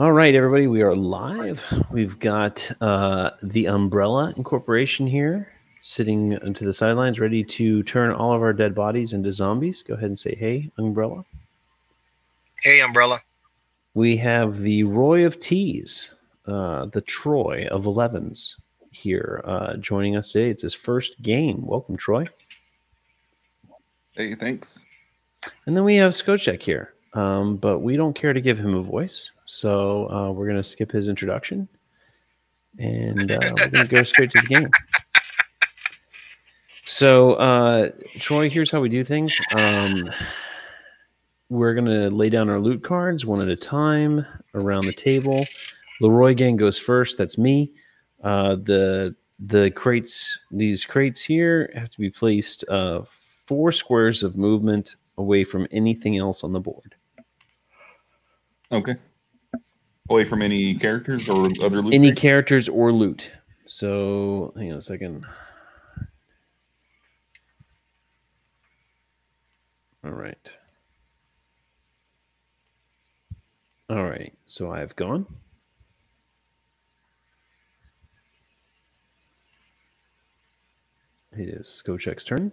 All right, everybody, we are live. We've got uh, the Umbrella Incorporation here, sitting to the sidelines, ready to turn all of our dead bodies into zombies. Go ahead and say, "Hey, Umbrella." Hey, Umbrella. We have the Roy of Tees, uh, the Troy of Elevens here, uh, joining us today. It's his first game. Welcome, Troy. Hey, thanks. And then we have Skocek here, um, but we don't care to give him a voice, so uh, we're going to skip his introduction, and uh, we're going to go straight to the game. So, uh, Troy, here's how we do things. Um, we're going to lay down our loot cards one at a time around the table. Leroy gang goes first. That's me. Uh, the the crates, these crates here, have to be placed uh, four squares of movement away from anything else on the board. Okay. Away from any characters or other loot. Any crates? characters or loot. So, hang on a second. All right. All right. So I've gone. It is Skocek's turn.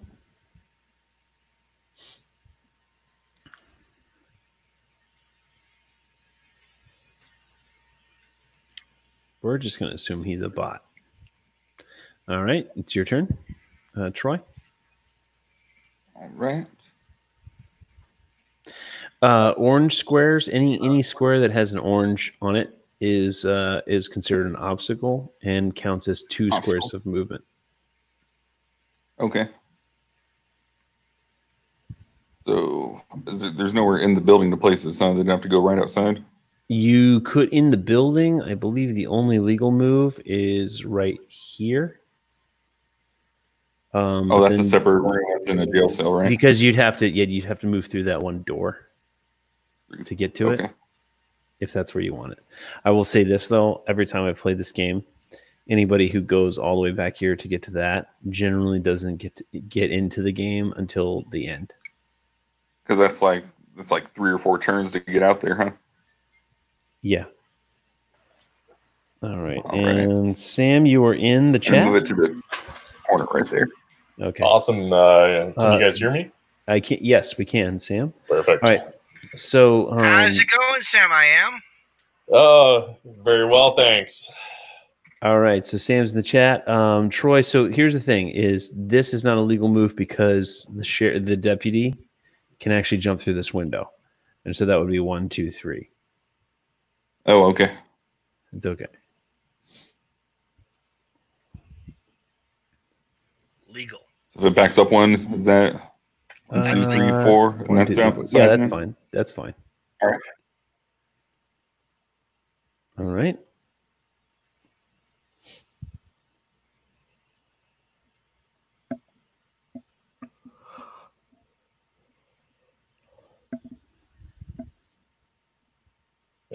We're just going to assume he's a bot. All right, it's your turn, uh, Troy. All right. Uh, orange squares, any any square that has an orange on it is uh, is considered an obstacle and counts as two squares of movement. Okay. So is there, there's nowhere in the building to place this, huh? They'd have to go right outside. You could in the building. I believe the only legal move is right here. Um, Oh, that's a separate room. That's in a jail cell, right? because you'd have to yeah you'd have to move through that one door to get to it. if that's where you want it. I will say this though, every time I play this game, anybody who goes all the way back here to get to that generally doesn't get to get into the game until the end. Because that's like that's like three or four turns to get out there, huh? Yeah. All right. All right. and Sam, you are in the chat. move it to the corner right there. Okay. Awesome. Uh, can Uh, you guys hear me? I can yes, we can, Sam. Perfect. All right. So um, How's it going, Sam? I am. Uh, very well, thanks. All right, so Sam's in the chat. Um, Troy, so here's the thing: is this is not a legal move because the share the deputy can actually jump through this window, and so that would be one, two, three. Oh, okay. It's okay. Legal. So if it backs up one, is that one, two, three, Uh, four, and one, that's two, out three. the Yeah, that's then? fine. That's fine. All right. All right.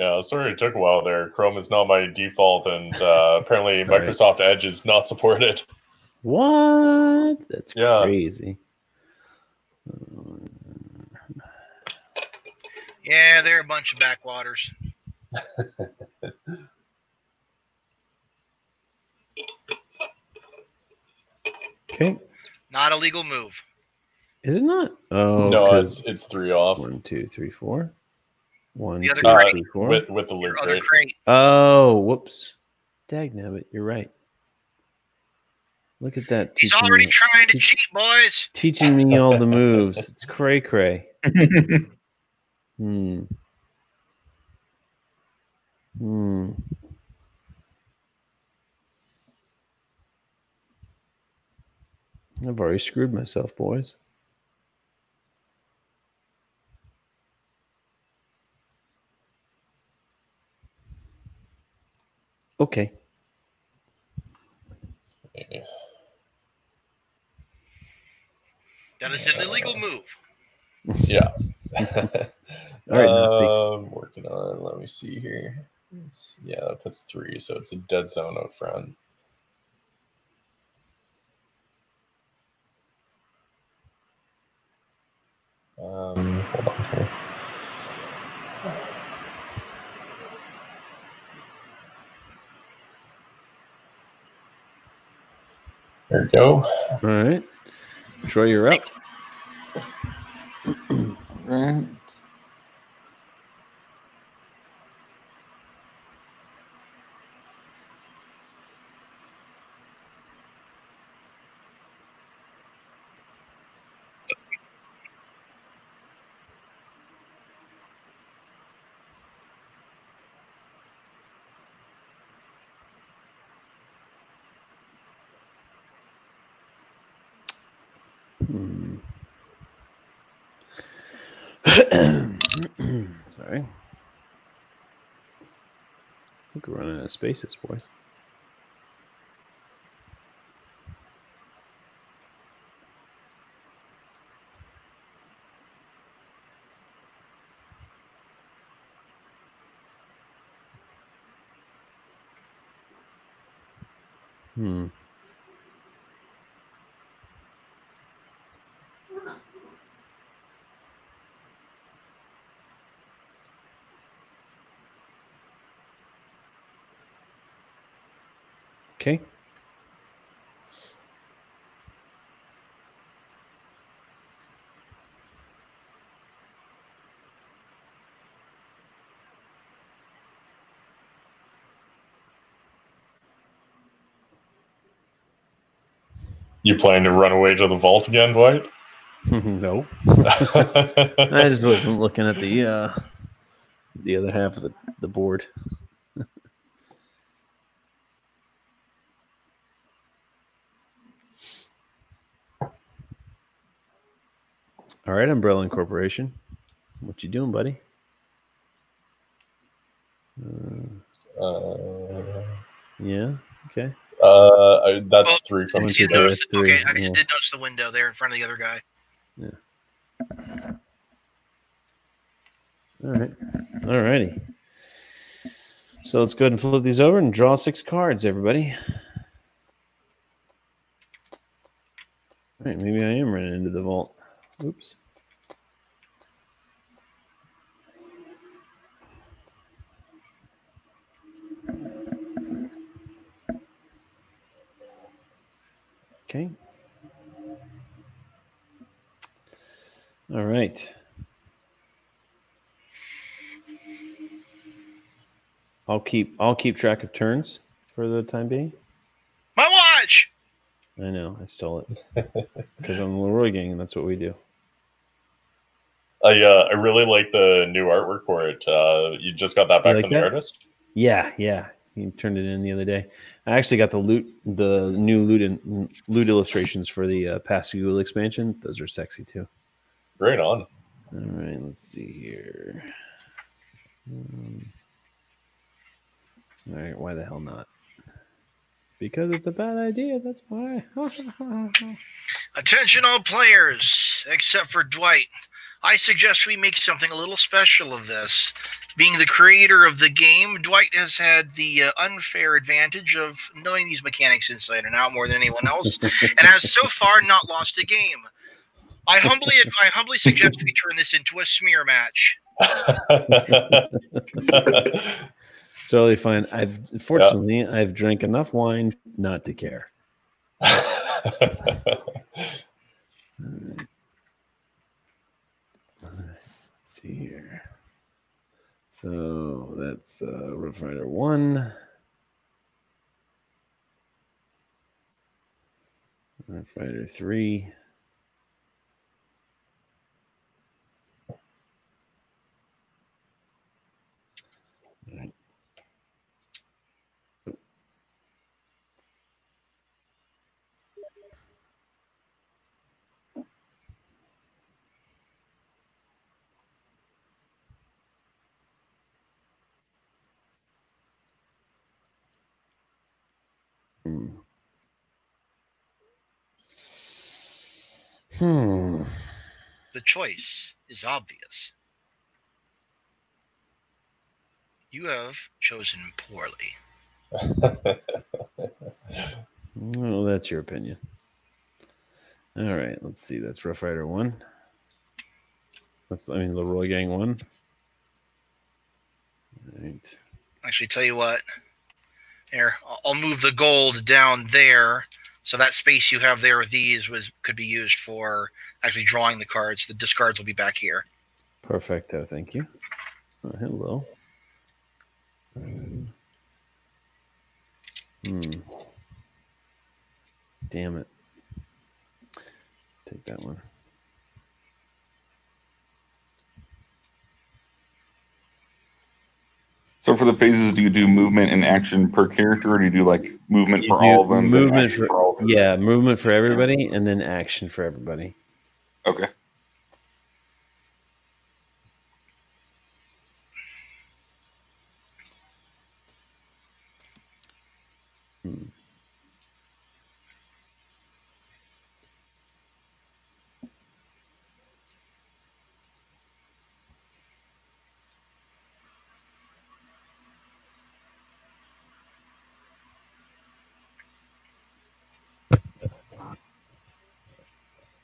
Yeah, sorry it took a while there. Chrome is not my default, and uh, apparently All right. Microsoft Edge is not supported. What? That's Yeah. crazy. Yeah, they're a bunch of backwaters. Okay. Not a legal move. Is it not? Oh, no, 'cause- it's it's three off one, two, three, four. One, The other two, crate. three, four. with with the loot crate. crate. Oh, whoops. Dagnabbit, you're right. Look at that. He's already me- trying to teach- cheat, boys. teaching me all the moves. It's cray cray. Hmm. Hmm. I've already screwed myself, boys. Okay. That is an illegal move. Yeah. All right, um, working on. Let me see here. It's yeah, it puts three, so it's a dead zone out front. Um, hold on There we go. All right. Troy, you're up. Right. Hmm. Sorry. I think we're running out of spaces, boys. Hmm. Okay. You planning to run away to the vault again, Dwight? no. I just wasn't looking at the uh the other half of the, the board. All right, Umbrella Incorporation. What you doing, buddy? Uh, uh, yeah. Okay. Uh, that's Well, three from One, You two, three, okay, I yeah. just did notice the window there in front of the other guy. Yeah. All right. All righty. So let's go ahead and flip these over and draw six cards, everybody. All right, maybe I am running into the vault. Oops. Okay. All right. I'll keep I'll keep track of turns for the time being. My watch. I know I stole it because I'm the Leroy gang, and that's what we do. I uh, I really like the new artwork for it. Uh, you just got that back like from that? the artist. Yeah, yeah. He turned it in the other day. I actually got the loot, the new loot and loot illustrations for the uh, Pascagoula expansion. Those are sexy too. Great on. All right, let's see here. Um, all right, why the hell not? Because it's a bad idea. That's why. Attention, all players, except for Dwight. I suggest we make something a little special of this. Being the creator of the game, Dwight has had the uh, unfair advantage of knowing these mechanics inside and out more than anyone else, and has so far not lost a game. I humbly, I humbly suggest we turn this into a smear match. totally fine. I've fortunately I've drank enough wine not to care. see here. So that's uh, Rough Rider 1. Rough Rider 3. Hmm. The choice is obvious. You have chosen poorly. Well, that's your opinion. All right, let's see. That's Rough Rider one. That's I mean Leroy Gang one. All right. Actually, tell you what. Here, I'll- I'll move the gold down there So that space you have there with these was could be used for actually drawing the cards. The discards will be back here. Perfecto. Thank you. Oh, hello. Hmm. Damn it. Take that one. So for the phases, do you do movement and action per character, or do you do like movement You for all of them? movement action for- all of them? Yeah, movement for everybody and then action for everybody. Okay.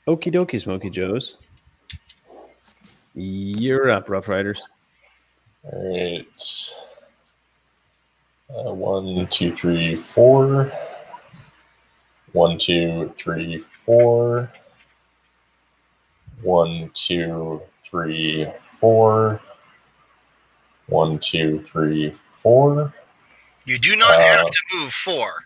Okie dokie, Smoky Joes. You're up, Rough Riders. All right. Uh, one, two, three, four. One, two, three, four. One, two, three, four. One, two, three, four. You do not have Uh, to move four.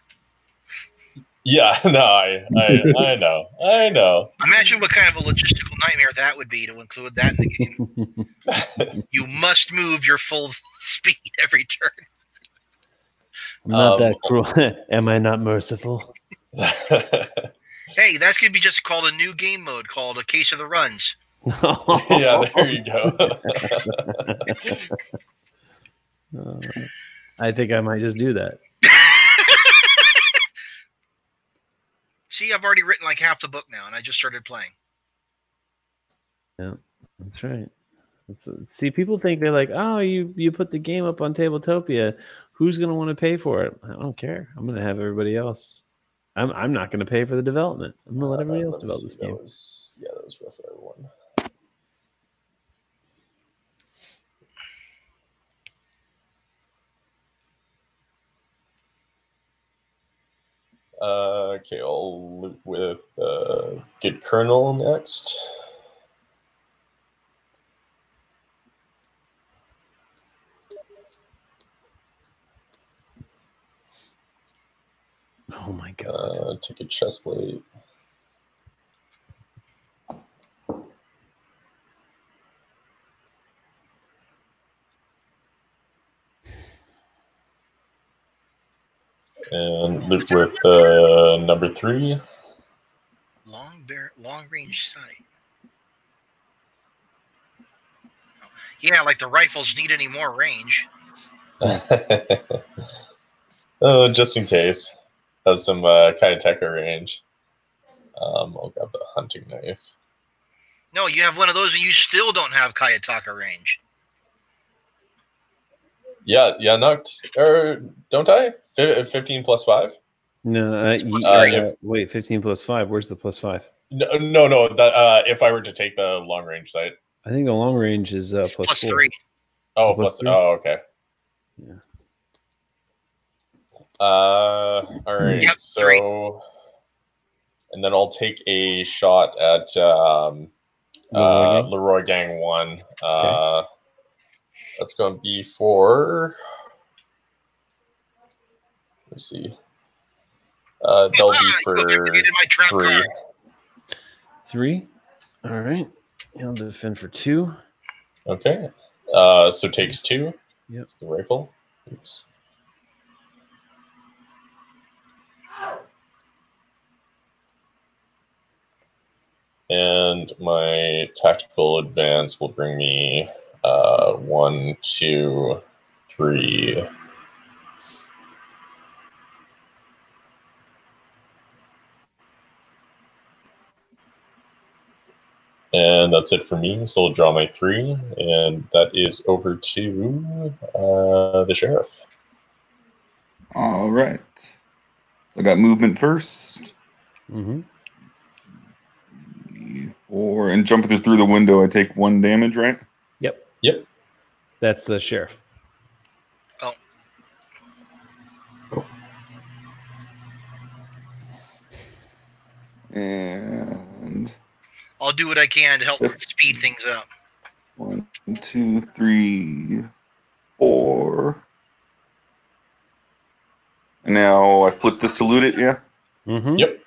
Yeah, no, I, I, I know, I know. Imagine what kind of a logistical nightmare that would be to include that in the game. you must move your full speed every turn. I'm not Um, that cruel. Am I not merciful? Hey, that's gonna be just called a new game mode called a case of the runs. yeah, there you go. Uh, I think I might just do that. See, I've already written like half the book now, and I just started playing. Yeah, that's right. That's, see, people think they're like, oh, you you put the game up on Tabletopia. Who's gonna want to pay for it? I don't care. I'm gonna have everybody else. I'm I'm not gonna pay for the development. I'm gonna let everybody Uh, else let develop see, this that game. was- yeah, that was rough for everyone. Uh, okay, I'll loop with uh, Git kernel next. Oh my god. Uh, take a chest plate. And loop with uh, number three. Long bear, long range sight. Yeah, like the rifles need any more range. oh, just in case. Has some uh, Kaiteka range. Um, I'll grab the hunting knife. No, you have one of those, and you still don't have Kayataka range. Yeah, yeah, knocked. Or don't I? Fi- 15 plus 5? No, uh, you, plus uh, three. uh, wait, 15 plus five. Where's the plus five? No, no, no. That, uh, if I were to take the long range sight. I think the long range is uh, plus Plus four. three. Oh, plus plus. three? Oh, okay. Yeah. Uh, all right. Yep, so, three. and then I'll take a shot at um, Leroy uh, gang? Leroy Gang One. Uh, that's going to be for. Let's see. Uh, they'll be Ah, for you activated my trap three. Three. All right. I'll defend for two. Okay. Uh, so takes two. Yep. It's the rifle. Oops. And my tactical advance will bring me uh, one, two, three. And that's it for me. So I'll draw my three, and that is over to uh, the sheriff. All right. So I got movement first. Mm-hmm. Four and jumping through the window, I take one damage, right? Yep. Yep. That's the sheriff. Oh. And I'll do what I can to help speed things up. one, two, three, four. And now I flip this to loot it, yeah? Mm-hmm. Yep.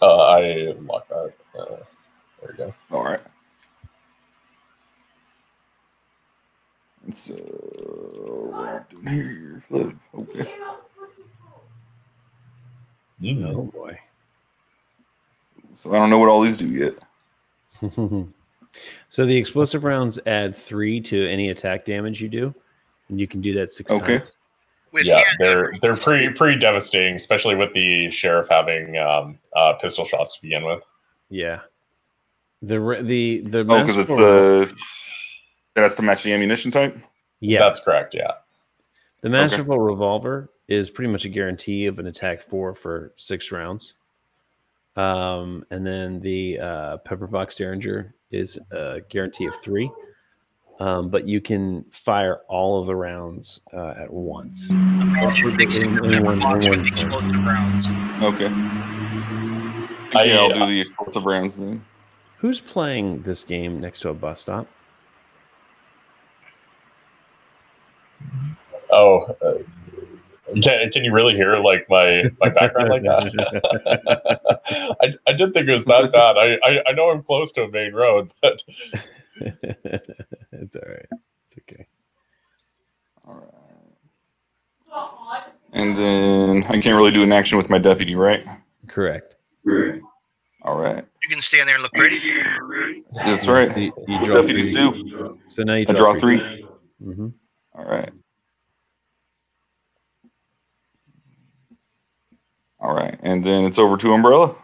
Uh, I lock that. Uh, there we go. All right. And so, what I'm doing here, flip. Okay. Mm. Oh boy. So I don't know what all these do yet. so the explosive rounds add three to any attack damage you do, and you can do that six Okay. times. With yeah, they're they're pretty pretty devastating, especially with the sheriff having um, uh, pistol shots to begin with. Yeah. The the the Oh, because it's masterful- the. It has to match the ammunition type? yeah That's correct. Yeah. the masterful revolver is pretty much a guarantee of an attack four for six rounds. Um, and then the uh, pepperbox derringer is a guarantee of three. Um, but you can fire all of the rounds uh, at once. Imagine mixing the In- in one- pepper box in with one explosive rounds. Okay. I- yeah, I'll do the explosive rounds then. Who's playing this game next to a bus stop? Oh, uh, can, can you really hear like my my background like that? I, I didn't think it was that bad. I, I I know I'm close to a main road, but it's all right. It's okay. All right. And then I can't really do an action with my deputy, right? Correct. All right. You can stand there and look pretty. That's right. So you, you What draw deputies three. do. So now you I draw, draw three. hmm All right. All right. And then it's over to Umbrella.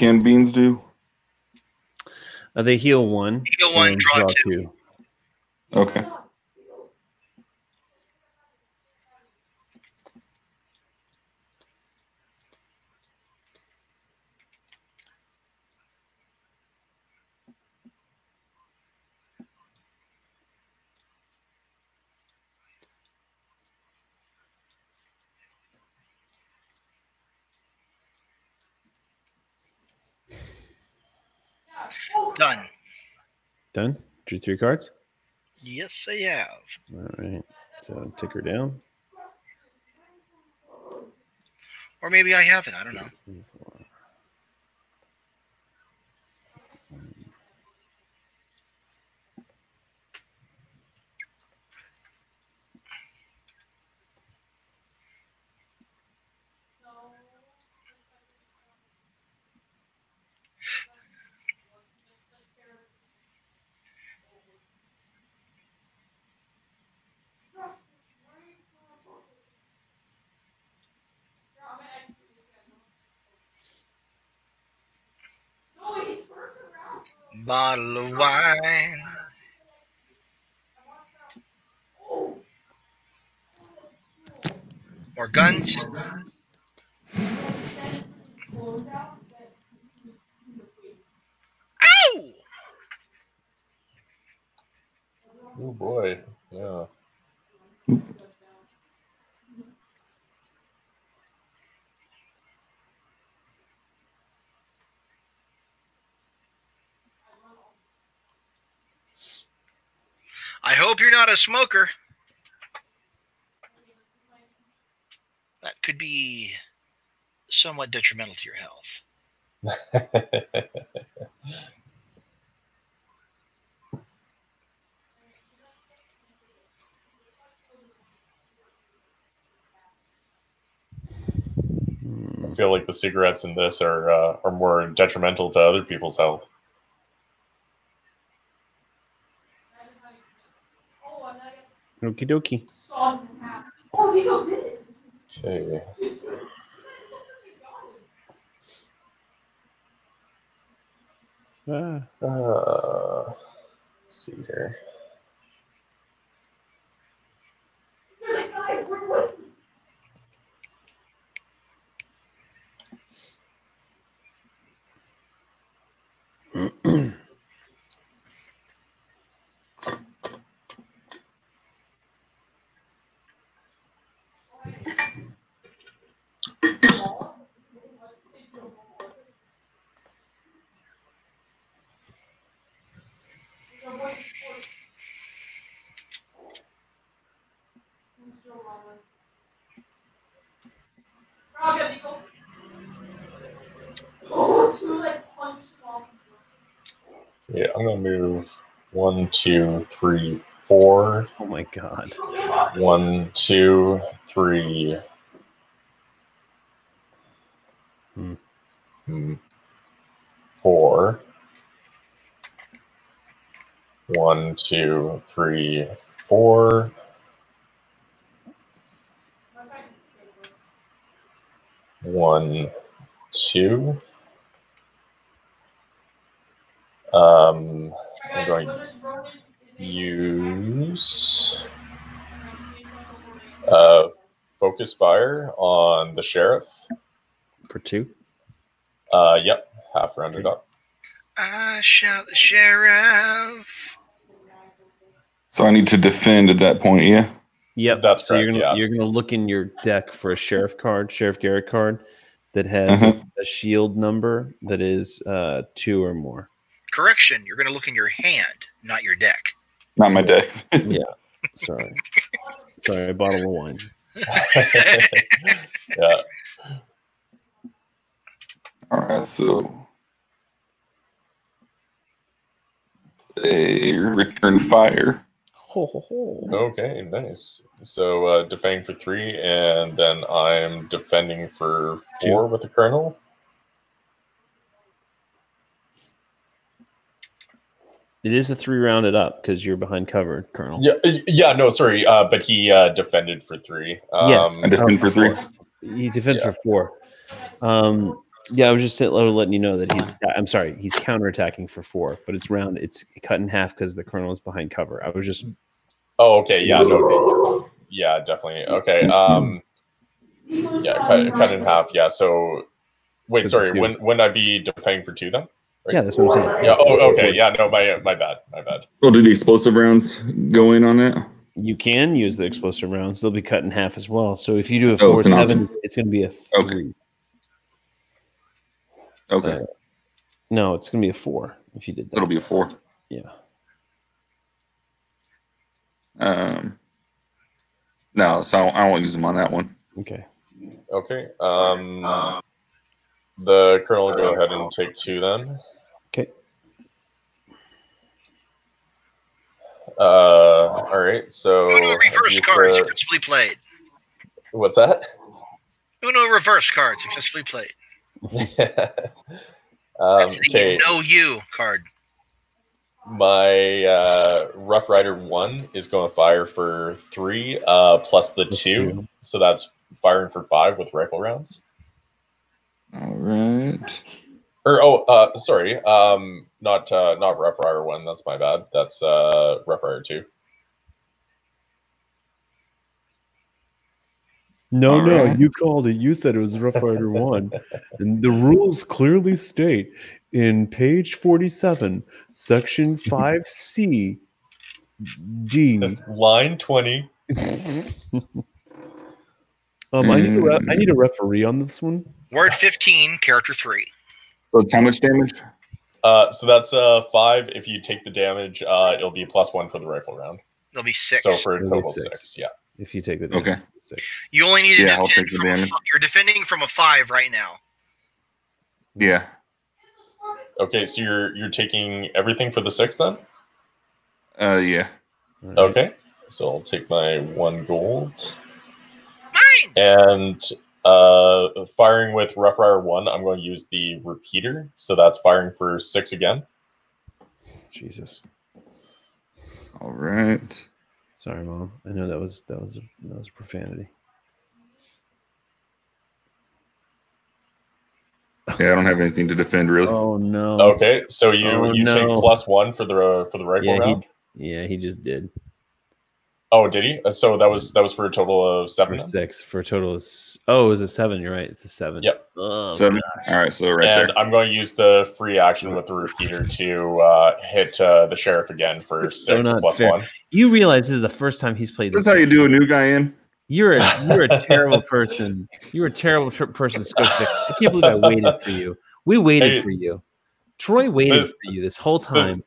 Canned beans do? Uh, they heal one. Heal one, and draw two. Okay. Done. Done. Drew three cards. Yes, I have. All right. So tick her down. Or maybe I haven't. I don't know. Bottle of wine. More guns. Ow! oh boy, yeah. I hope you're not a smoker. That could be somewhat detrimental to your health. I feel like the cigarettes in this are uh, are more detrimental to other people's health. Okie dokie. Okay. Ah, Uh, let's see here. Yeah, I'm gonna move one, two, three, four. oh my god. One, two, three. Hmm. Hmm. Four. One, two, three, four. One, two. Um, I'm going to use uh, focus fire on the sheriff. For two? Uh, yep, half rounded up. I shout the sheriff. So I need to defend at that point, yeah? Yep. That's so you're gonna yeah. you're gonna look in your deck for a sheriff card, Sheriff Garrett card, that has Uh-huh. a shield number that is uh, two or more. Correction, you're going to look in your hand, not your deck. Not my deck. Yeah. Sorry. Sorry, a bottle of wine. yeah. All right, so a return fire. Ho, ho, ho. Okay, nice. So uh, defending for three, and then I'm defending for four with the colonel. It is a three rounded up because you're behind cover, Colonel. Yeah, yeah. No, sorry. Uh, but he uh, defended for three. Um, Yes. I defend for three. He defends Yeah. for four. Um, yeah, I was just letting you know that he's. I'm sorry, he's counterattacking for four, but it's round. It's cut in half because the Colonel is behind cover. I was just. Oh, okay. Yeah. No. Yeah, definitely. Okay. Um. Yeah, cut, cut in half. Yeah. So, wait. Sorry. it's you. When when I be defending for two then? Right. Yeah, that's what I'm saying. Yeah. Oh, okay. Yeah. No. My my bad. My bad. Well, do the explosive rounds go in on that? You can use the explosive rounds. They'll be cut in half as well. So if you do a Oh, four it's an seven, it's going to be a Okay. three. Okay, Uh, No, it's going to be a four if you did that. it'll be a four. yeah. Um, no, so I won't, I won't use them on that one. Okay. Okay. Um. The colonel will go ahead and take two then. Uh. All right. So. Uno reverse use card the- successfully played. What's that? Uno reverse card successfully played. um, That's the okay. you know you card. My uh, Rough Rider one is going to fire for three, uh, plus the two, two. so that's firing for five with rifle rounds. All right. Or oh, uh, sorry, um, not uh, not Rough Rider one. That's my bad. That's uh, Rough Rider two. No, All no, right. you called it. You said it was Rough Rider 1. and the rules clearly state in page 47, section 5C, D. Line twenty. um, I need, a re- I need a referee on this one. Word 15, character 3. So it's how much damage? Uh, so that's uh five. If you take the damage, uh, it'll be plus one for the rifle round. It'll be six. So for a It'll be total six. six. Yeah. If you take the damage. Okay. Six. you only need to Yeah, I'll defend take the from a, damage. fi- You're defending from a 5 right now. Yeah. Okay, so you're you're taking everything for the six then. Uh, yeah. All right. Okay. So I'll take my one gold. Mine! And Uh, firing with Rough Rider one, I'm going to use the repeater, so that's firing for six again. Jesus. All right. Sorry, mom. I know that was that was that was profanity. Yeah, I don't have anything to defend really. Oh no. Okay, so you Oh, you take plus one for the for the rifle Yeah, he, round. yeah, he just did Oh, did he? Uh, So that was that was for a total of seven. then? six for a total of. Oh, it was a seven. You're right. It's a seven. Yep. Oh, Seven. gosh. All right, so right and there. I'm going to use the free action with the repeater to uh, hit uh, the sheriff again for This is so six plus fair. one. You realize this is the first time he's played This this. is how you do a new guy in. You're a you're a terrible person. You're a terrible tr- person, Scope I can't believe I waited for you. We waited Hey, for you. Troy waited this- for you this whole time.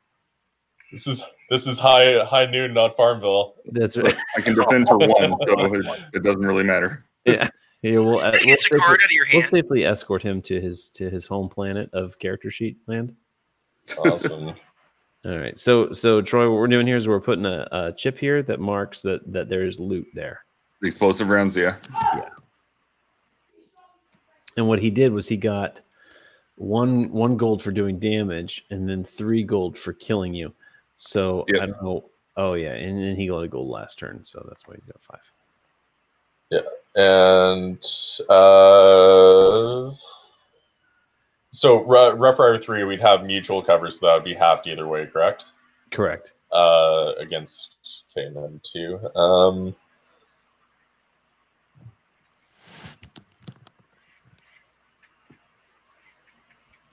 This is this is high high noon, not Farmville. That's right. I can defend for one, so it, it doesn't really matter. Yeah. Yeah, we'll, uh, He we'll, safely, out of your we'll safely escort him to his to his home planet of character sheet land. Awesome. All right. So so Troy, what we're doing here is we're putting a, a chip here that marks that that there's loot there. The explosive rounds, yeah. yeah. And what he did was he got one one gold for doing damage and then three gold for killing you. So. I don't know. Oh yeah, and then he got a gold last turn, so that's why he's got five. Yeah, and uh, so Ru- Rough Rider three, we'd have mutual cover, so that would be halved either way, correct? Correct. Uh, against K and then two. Um,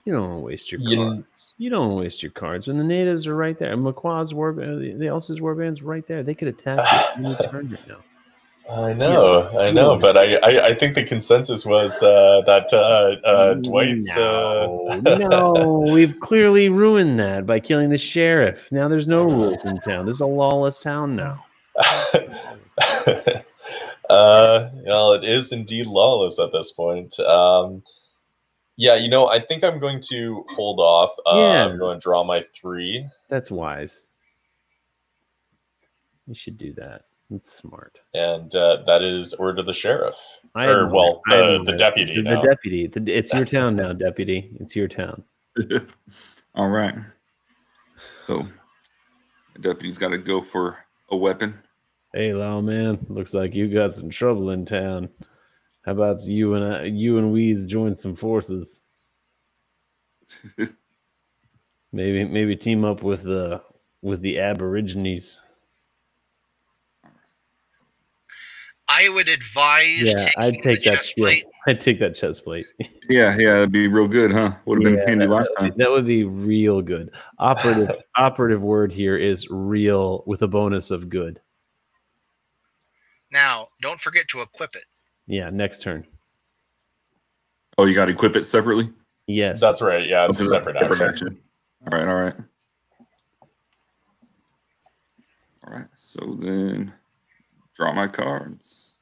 You don't want to waste your You-. You don't waste your cards when the natives are right there. And Maquad's war the, the Elsa's warband's right there. They could attack you any turn right now. I know, I know, but I, I, I think the consensus was uh, that uh, uh, Dwight's. no, Uh, no, we've clearly ruined that by killing the sheriff. Now there's no rules in town. This is a lawless town now. uh, well, it is indeed lawless at this point. Um, yeah, you know, I think I'm going to hold off. Uh, Yeah. I'm going to draw my three. That's wise. You should do that. It's smart. and uh, that is order the sheriff, I or admire- well, I the, the deputy. The, the now. deputy. The, it's your town now, deputy. It's your town. All right. So the deputy's got to go for a weapon. Hey, Lao man, looks like you got some trouble in town. How about you and I, you and Weeds join some forces? Maybe maybe team up with the with the Aborigines. I would advise. Yeah, I'd take the that. chest Yeah, plate. I'd take that chest plate. Yeah, yeah, that'd be real good, huh? Would have been handy that, last would time. be- that would be real good. Operative operative word here is real with a bonus of good. Now, don't forget to equip it. Yeah, next turn. Oh, you got to equip it separately. Yes. That's right. Yeah, it's a Okay, separate action. All right, all right. All right, so then draw my cards.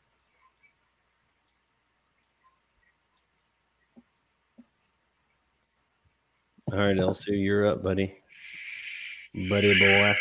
All right, Elsie, you're up, buddy. Buddy boy.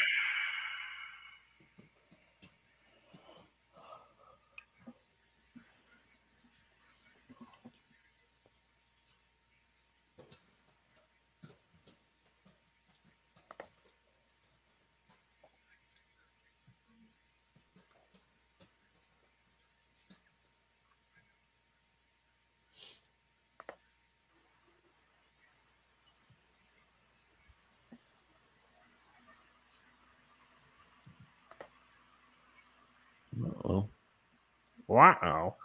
Oh. Wow.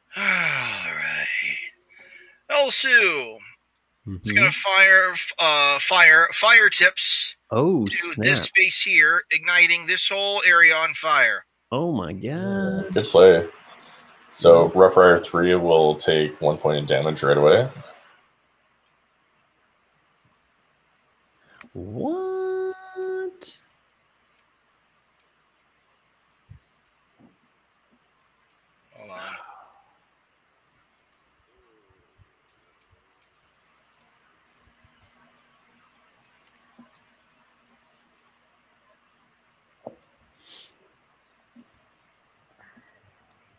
All right. Elsu is Mhm. gonna fire, uh, fire, fire tips Oh, to this space here, igniting this whole area on fire. Oh, my God. Good play. So Rough Rider three will take one point of damage right away. What? Hold on.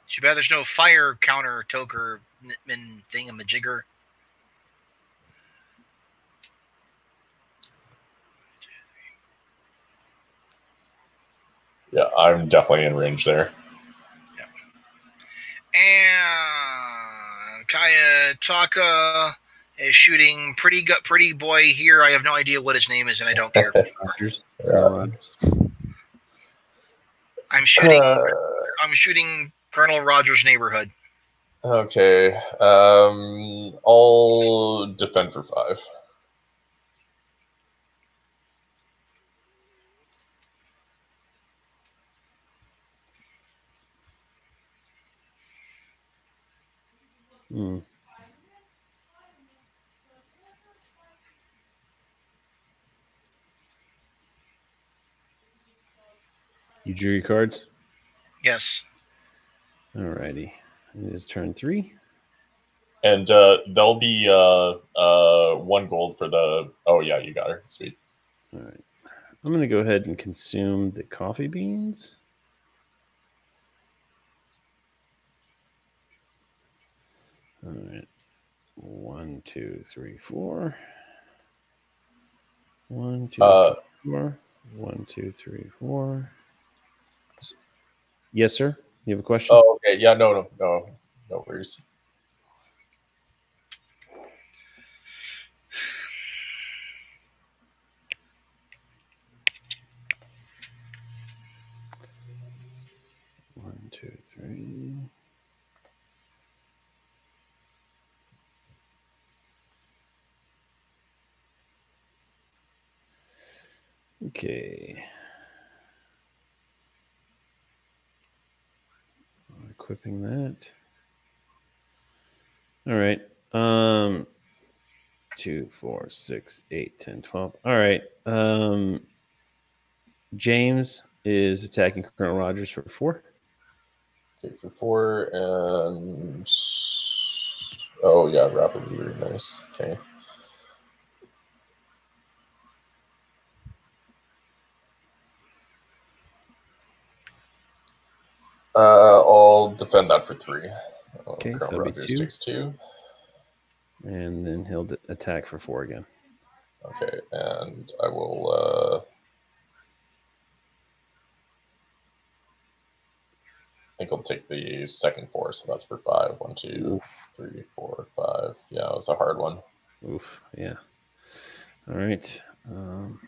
Too bad there's no fire counter toker Nitman thingamajigger. Yeah, I'm definitely in range there. Yeah. And Kayataka is shooting pretty gut pretty boy here. I have no idea what his name is, and I don't care. Yeah. I'm shooting. Uh, I'm shooting Colonel Rogers' neighborhood. okay. Um, I'll defend for five. Hmm. You drew your cards? Yes. Alrighty. It is turn three. And uh, there'll be uh, uh, one gold for the. Oh yeah, you got her. Sweet. Alright. I'm going to go ahead and consume the coffee beans. Alright. One, two, three, four. One, two, Uh, three, four. One, two, three, four. Yes, sir. You have a question? Oh. Yeah, no, no, no, no worries. One, two, three. Okay. Equipping that. All right. Um, two, four, six, eight, ten, twelve. All right. Um, James is attacking Colonel Rogers for four. Okay, for four and oh yeah, rapid leader, nice. Okay. Uh, I'll defend that for three. Okay, so that'd be two. takes two. and then he'll attack for four again. Okay, and I will. Uh, I think I'll take the second four, so that's for five. One, two, Oof, three, four, five. Yeah, it was a hard one. oof, yeah. All right. Um,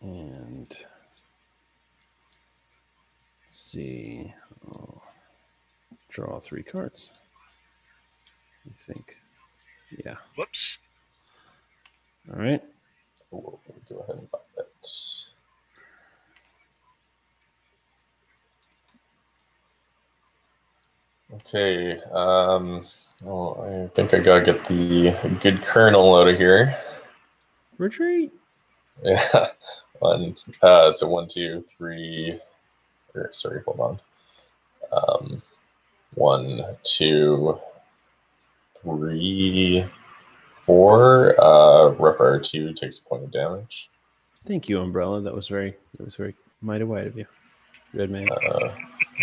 and see. I'll draw three cards. I think. Yeah. Whoops. All right. We'll go ahead and buy that. Okay. Um, well, I think I gotta get the good colonel out of here. Retreat. Yeah. One. Uh, so one, two, three. Or, sorry, hold on. Um, one, two, three, four. Uh, rep R two takes a point of damage. Thank you, Umbrella. That was very. That was very mighty white of you. Good man. Uh,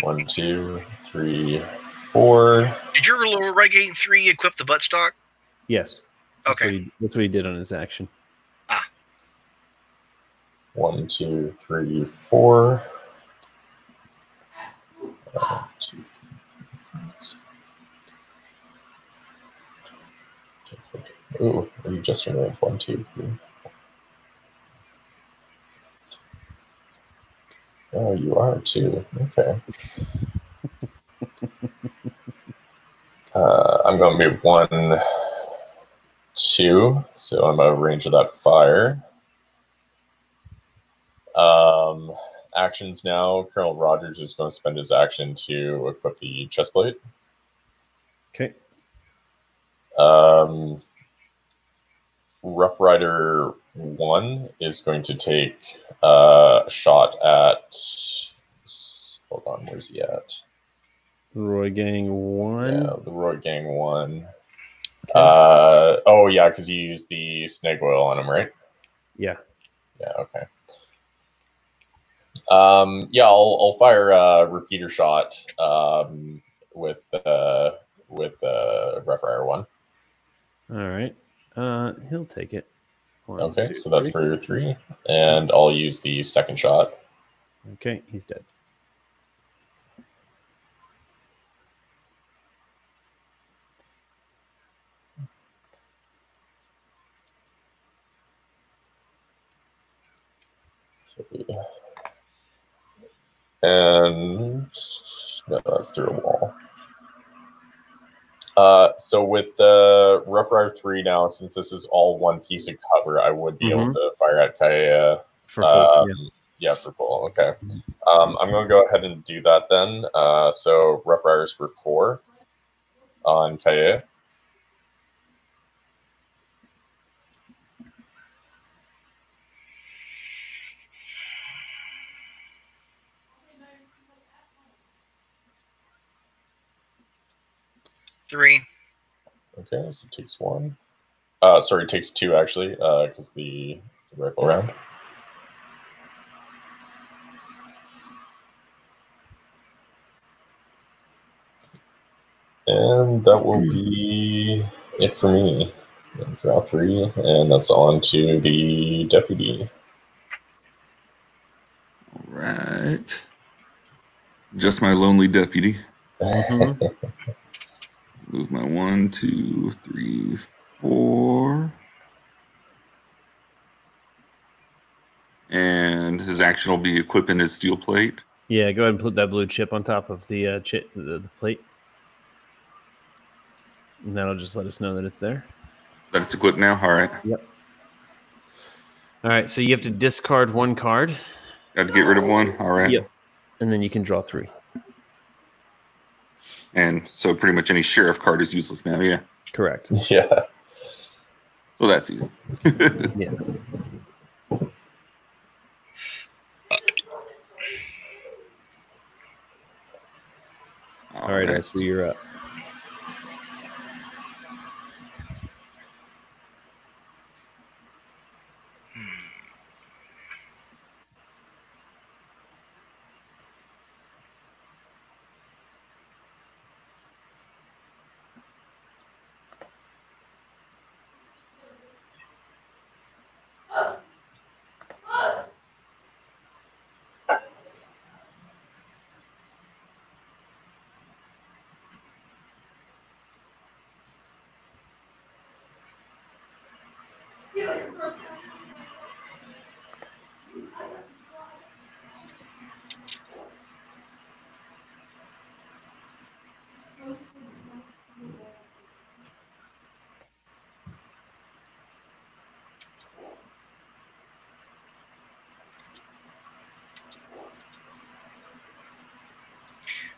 one, two, three, four. Did your little Reggae 3 equip the buttstock? Yes. That's Okay. What he, that's what he did on his action. One, two, three, four. Uh, two, Ooh, you just range? One, two, three. Oh, you are too. Okay. uh, I'm going to move one, two, so I'm of range of that fire. Um, actions now. Colonel Rogers is going to spend his action to equip the chest plate. Okay. Um, Rough Rider one is going to take uh, a shot at. Hold on, where's he at? Roy Gang one. Yeah, the Roy Gang one. Okay. Uh, oh yeah, because you used the snake oil on him, right? yeah. Yeah. Okay. Um, yeah, I'll, I'll fire a repeater shot um, with uh, with uh, Rough Rider one. All right. Uh, he'll take it. One, Okay, two, so that's three. for your three, and I'll use the second shot. Okay, he's dead. And no, that's through a wall. Uh, so with the Rough Rider 3 now, since this is all one piece of cover, I would be able to fire at Kaya. For full, Um, yeah. yeah, for full. Okay. Um, I'm going to go ahead and do that then. Uh, so Rough Riders for four on Kaia. Three. Okay, so it takes one. Uh, sorry, it takes two actually, because the rifle round. And that will be it for me. Draw three, and that's on to the deputy. All right. Just my lonely deputy. Mhm. Move my one, two, three, four. And his action will be equipping his steel plate. Yeah, go ahead and put that blue chip on top of the uh, chip, the, the plate, and that'll just let us know that it's there. That it's equipped now. All right. Yep. All right, so you have to discard one card, Got to get rid of one. All right. Yep. and then you can draw three. And so pretty much any sheriff card is useless now. Yeah. Correct. yeah. So that's easy. Yeah. All right, so you're up.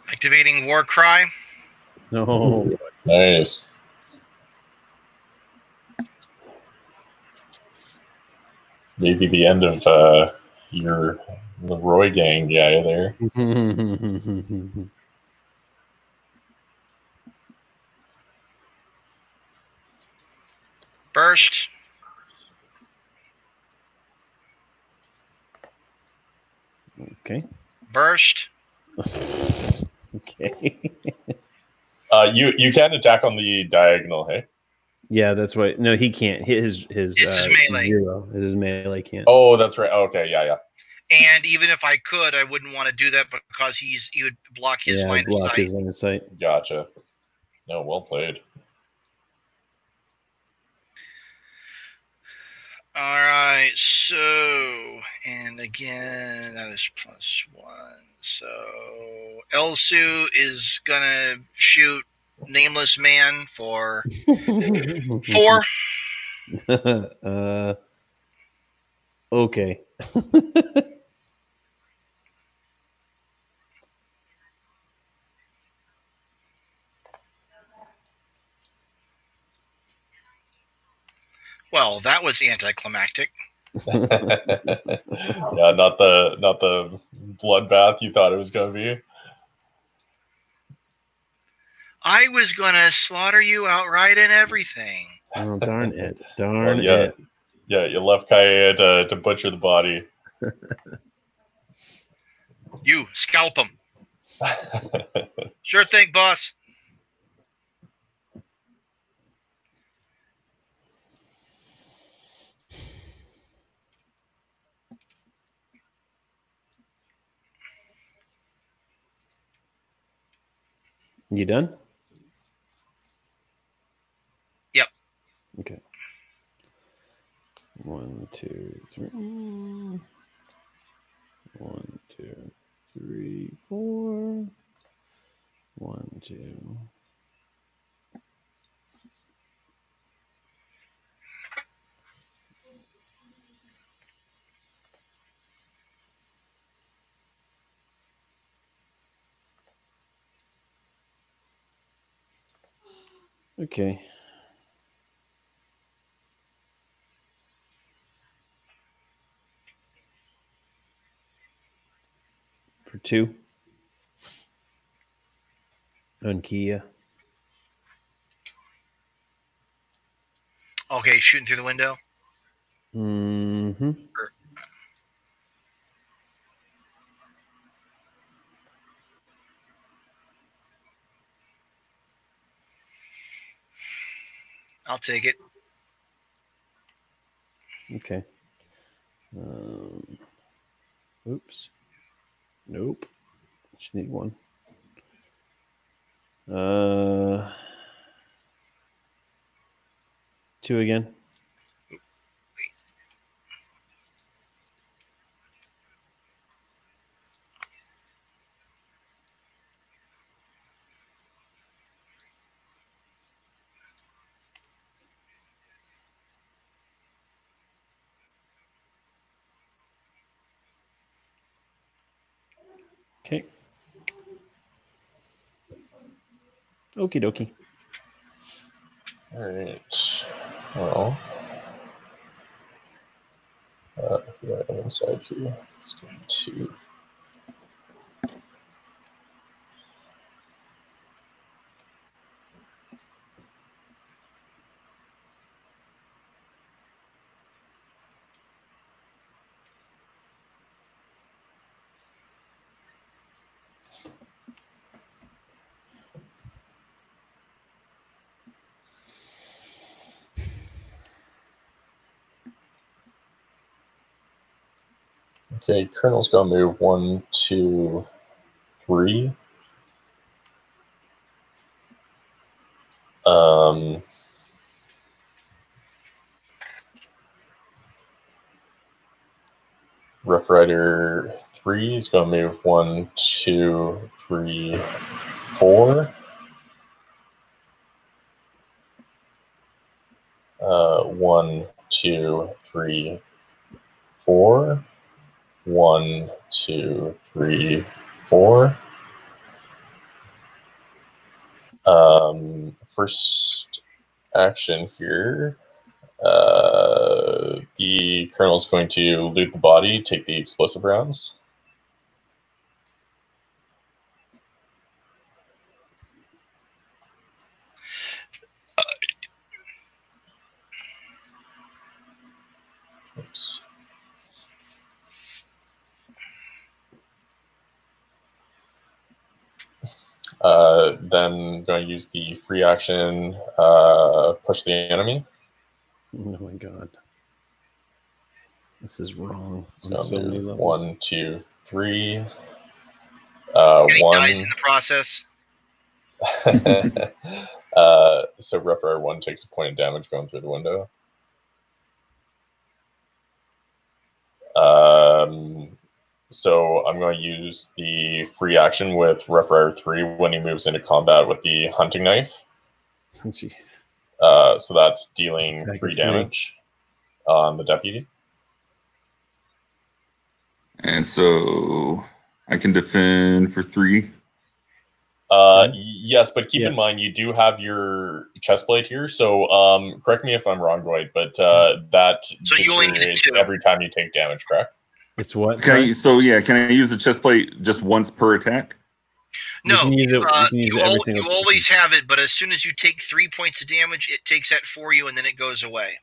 Activating War Cry. No. Nice. Maybe the end of uh, your Leroy gang guy there. Burst. okay. Burst. okay. Uh, you you can attack on the diagonal, hey? Yeah, that's what. No, he can't hit his his, It's uh, his melee. zero. His melee can't. Oh, that's right. Okay, yeah, yeah. And even if I could, I wouldn't want to do that because he's he would block his yeah, line of block sight. his line of sight. Gotcha. No, well played. All right, so and again that is plus one. So Elsu is gonna shoot nameless man for four. uh, okay. Well, that was anticlimactic. yeah, not the not the bloodbath you thought it was gonna be. I was gonna slaughter you outright and everything. oh darn it! Darn yeah. it! Yeah, you left Kaia to, to butcher the body. You scalp him. Sure thing, boss. You done? Okay. One, two, three. One, two, three, four. One, two. Okay. For two. Unkia. Okay, shooting through the window. Mm-hmm. I'll take it. Okay. Um, oops. Nope. Just need one. Uh, two again. Okay. Okie dokie. All right. Well, uh, right inside here. Let's go to. Okay, Colonel's gonna move one, two, three. Um, Rough Rider three is gonna move one, two, three, four. Uh, one, two, three, four. One, two, three, four. Um, first action here. Uh, the is going to loot the body, take the explosive rounds. Oops. Uh, then going to use the free action, uh, push the enemy. Oh my god. This is wrong It's on gonna so many levels. one, two, three. Uh, And he dies in one. the process. uh, so Rough Rider one takes a point of damage going through the window. Um, so I'm going to use the free action with Rough three when he moves into combat with the hunting knife. Jeez. Uh, so that's dealing Attack of three three. damage on the deputy. And so I can defend for three. Uh, yes, but keep Yeah. in mind you do have your chest plate here. So, um, correct me if I'm wrong, Dwight, but uh, that So you only need deteriorates two. every time you take damage. Correct? It's what? Can I, so yeah, can I use the chest plate just once per attack? No, can use it- you uh, can you, al- you always have it, but as soon as you take three points of damage, it takes that for you, and then it goes away.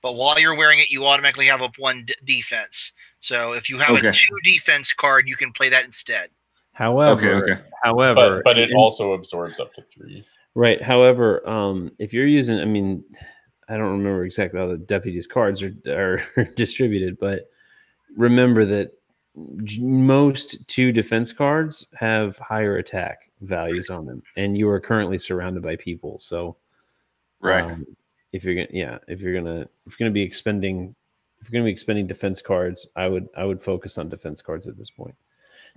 but while you're wearing it, you automatically have up one d- defense. So if you have Okay. a two defense card, you can play that instead. However, Okay, okay. however, but but it in- also absorbs up to three. Right. However, um, if you're using, I mean, I don't remember exactly how the deputies' cards are are distributed, but remember that most two defense cards have higher attack values on them, and you are currently surrounded by people. So, Right. um, if you're gonna, yeah, if you're gonna, if you're gonna be expending, if you're gonna be expending defense cards, I would, I would focus on defense cards at this point.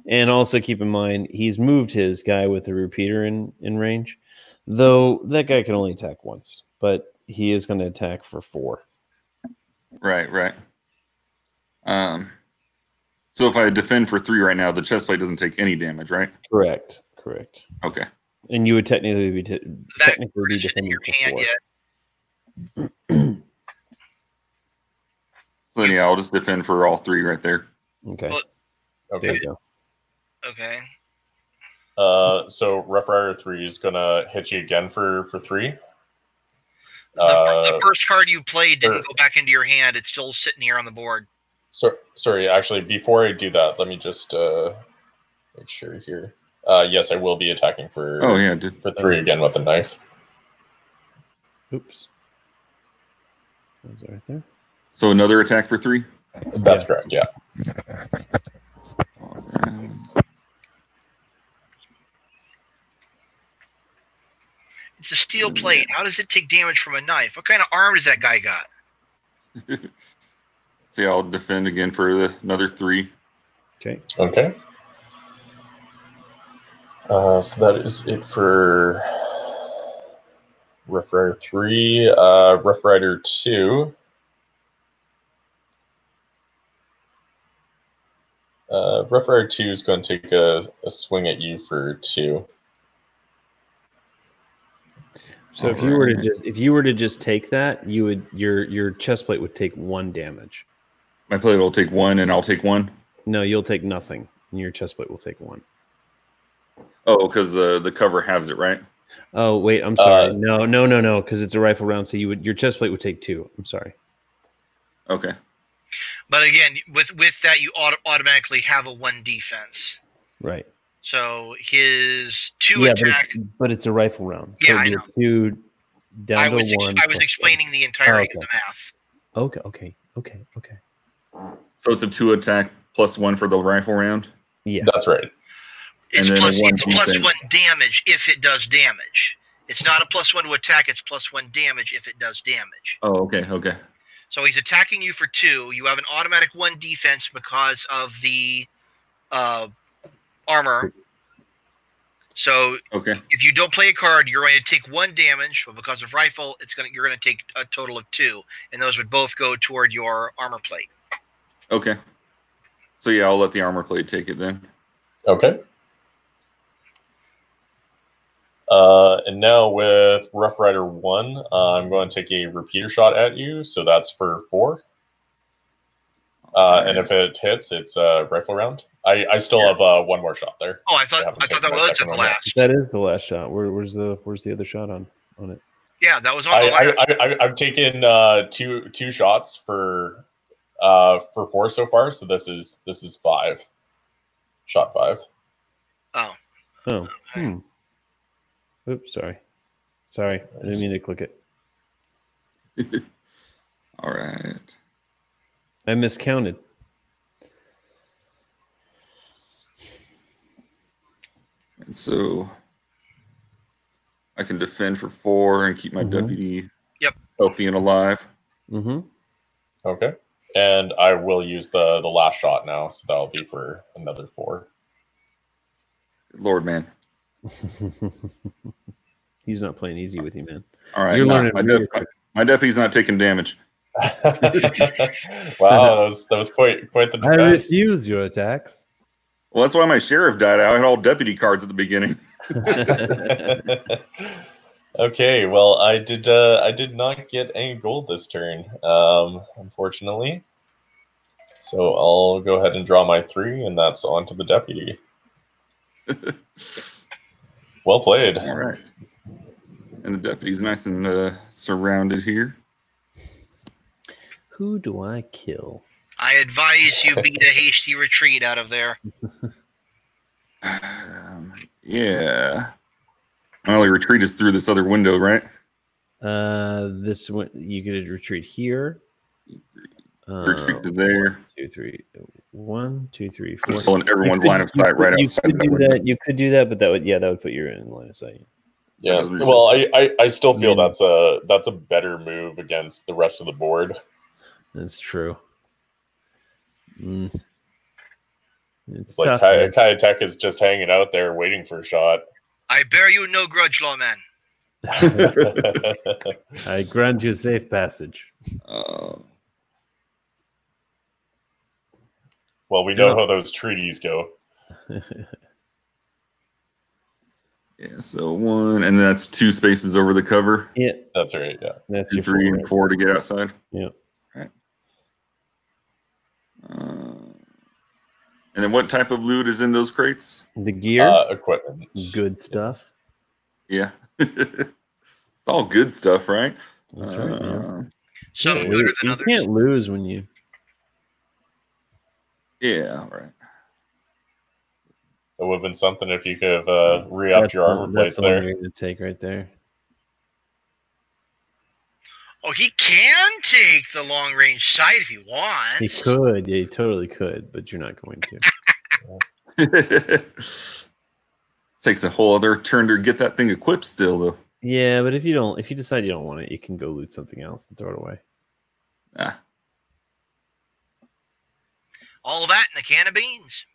And also keep in mind, he's moved his guy with the repeater in in range, though that guy can only attack once, but he is going to attack for four. Right, right. Um, so if I defend for three right now, the chest plate doesn't take any damage, right? Correct. Correct. Okay. And you would technically be t- That technically be defending your for hand four. yet. So then, yeah, I'll just defend for all three right there. Okay. Well- there Okay. you go. Okay. Uh, so Rough Rider three is gonna hit you again for for three. The, Uh, the first card you played didn't sure. go back into your hand. It's still sitting here on the board. So, sorry, actually, before I do that, let me just uh, make sure here. Uh, yes, I will be attacking for Oh yeah, did for three again with the knife. Oops. That's right there. so another attack for three. That's correct. Yeah. It's a steel plate. How does it take damage from a knife? What kind of arm does that guy got? See, I'll defend again for the, another three. Okay. Okay. Uh, so that is it for Rough Rider three. Uh, Rough Rider two. Uh, Rough Rider two is going to take a, a swing at you for two. So if you were to just if you were to just take that, you would your your chest plate would take one damage. My plate will take one, and I'll take one. No, you'll take nothing, and your chest plate will take one. Oh, because the the cover halves it, right? Oh wait, I'm sorry. Uh, no, no, no, no, because it's a rifle round, so you would your chest plate would take two. I'm sorry. Okay. But again, with with that, you auto- automatically have a one defense. Right. So his two yeah, but it's, but it's a rifle round. Yeah, so I it'd two down I to was ex- I was plus explaining the entirety Oh, of the math. Okay, okay, okay, okay. So it's a two attack plus one for the rifle round. Yeah. That's right. It's then plus one it's one damage if it does damage. It's not a plus one to attack. It's plus one damage if it does damage. Oh, okay, okay. So he's attacking you for two. You have an automatic one defense because of the uh, armor. So Okay. if you don't play a card, you're going to take one damage, but because of rifle, it's going to you're going to take a total of two, and those would both go toward your armor plate. Okay. So yeah, I'll let the armor plate take it then. Okay. Uh, and now with Rough Rider 1, uh, I'm going to take a repeater shot at you. So that's for four. Uh, and if it hits, it's a rifle round. I, I still have uh, one more shot there. Oh, I thought I'm I thought that was the one, yeah. last. That is the last shot. Where, where's the where's the other shot on on it? Yeah, that was on I, the last. I, I, I've taken uh, two two shots for uh, for four so far. So this is this is five. Shot five. oh, Oh. Hmm. Oops, sorry. Sorry. I didn't mean to click it. All right. I miscounted. And so I can defend for four and keep my Mhm. deputy Yep. healthy and alive. Mm-hmm. Okay. And I will use the the last shot now. So that'll be for another four. Lord, man. He's not playing easy with you, man. All right. You're nah, learning my, really dep- my deputy's not taking damage. wow, that was that was quite quite the I refuse your attacks. Well, that's why my sheriff died. I had all deputy cards at the beginning. okay, well, I did uh, I did not get any gold this turn, um, unfortunately. So I'll go ahead and draw my three, and that's on to the deputy. Well played. All right. And the deputy's nice and uh, surrounded here. Who do I kill? I advise you beat a hasty retreat out of there. Um, yeah. Well, the retreat is through this other window, right? Uh, this one you get a retreat here. Retreat to Um, there. two, three, one, two, three, I'm four. just pulling everyone's could- line of you sight could- right you outside could that do window. that. You could do that, but that would yeah, that would put you in line of sight. Yeah. Well, I, I, I still feel Yeah. that's a that's a better move against the rest of the board. That's true. Mm. It's, It's like tough. Kai. Kai Tech is just hanging out there waiting for a shot. I bear you no grudge, lawman. I grant you safe passage. Uh, well, we know Yeah. how those treaties go. yeah, so one, and that's two spaces over the cover. yeah, That's right. Yeah. that's Two, three, and four to get outside. Yep. Right. Uh, and then what type of loot is in those crates? The gear, Uh, equipment. good stuff. Yeah. it's all good stuff, right? That's right. Yeah. Uh, Some better lose- than you others. can't lose when you. yeah, right. It would have been something if you could have uh, re-upped that's your the- armor that's plates the one there. you're going to take right there. Oh, he can take the long range sight if he wants. He could, yeah, he totally could, but you're not going to. Takes a whole other turn to get that thing equipped still though. Yeah, but if you don't, if you decide you don't want it, you can go loot something else and throw it away. Ah, All that in a can of beans.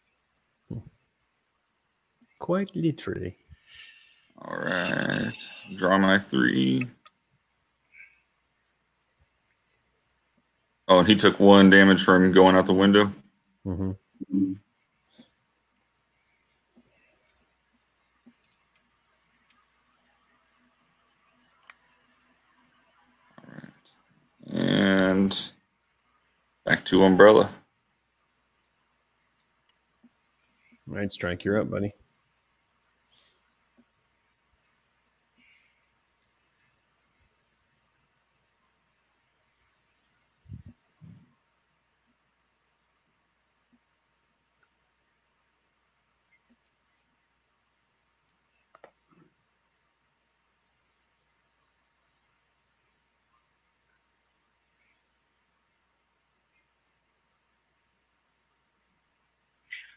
Quite literally. all right. Draw my three. Oh, and he took one damage from going out the window. hmm All right. And back to umbrella. All right, strike, you're up, buddy.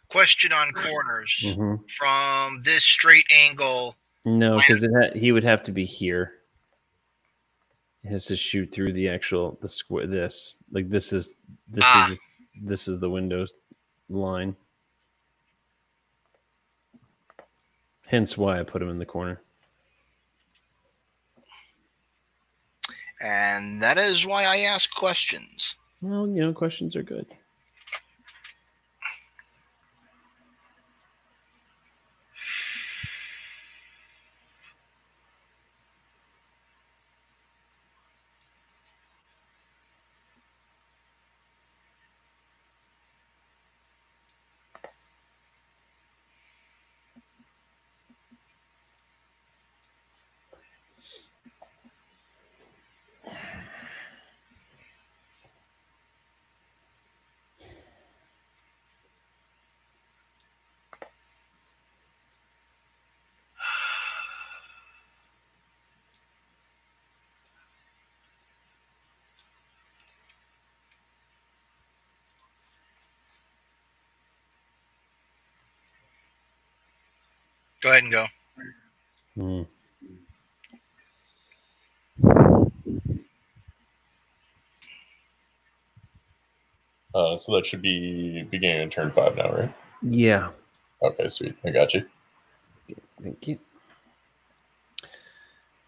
Question on corners. hmm From this straight angle, No, because it ha- he would have to be here. He has to shoot through the actual the square. This like this is this Ah. is this is the Windows line. Hence why I put him in the corner. and that is why I ask questions. Well, you know, questions are good. Go ahead and go. Hmm. Uh, so that should be beginning of turn five now, right? Yeah. Okay, sweet. I got you. Thank you.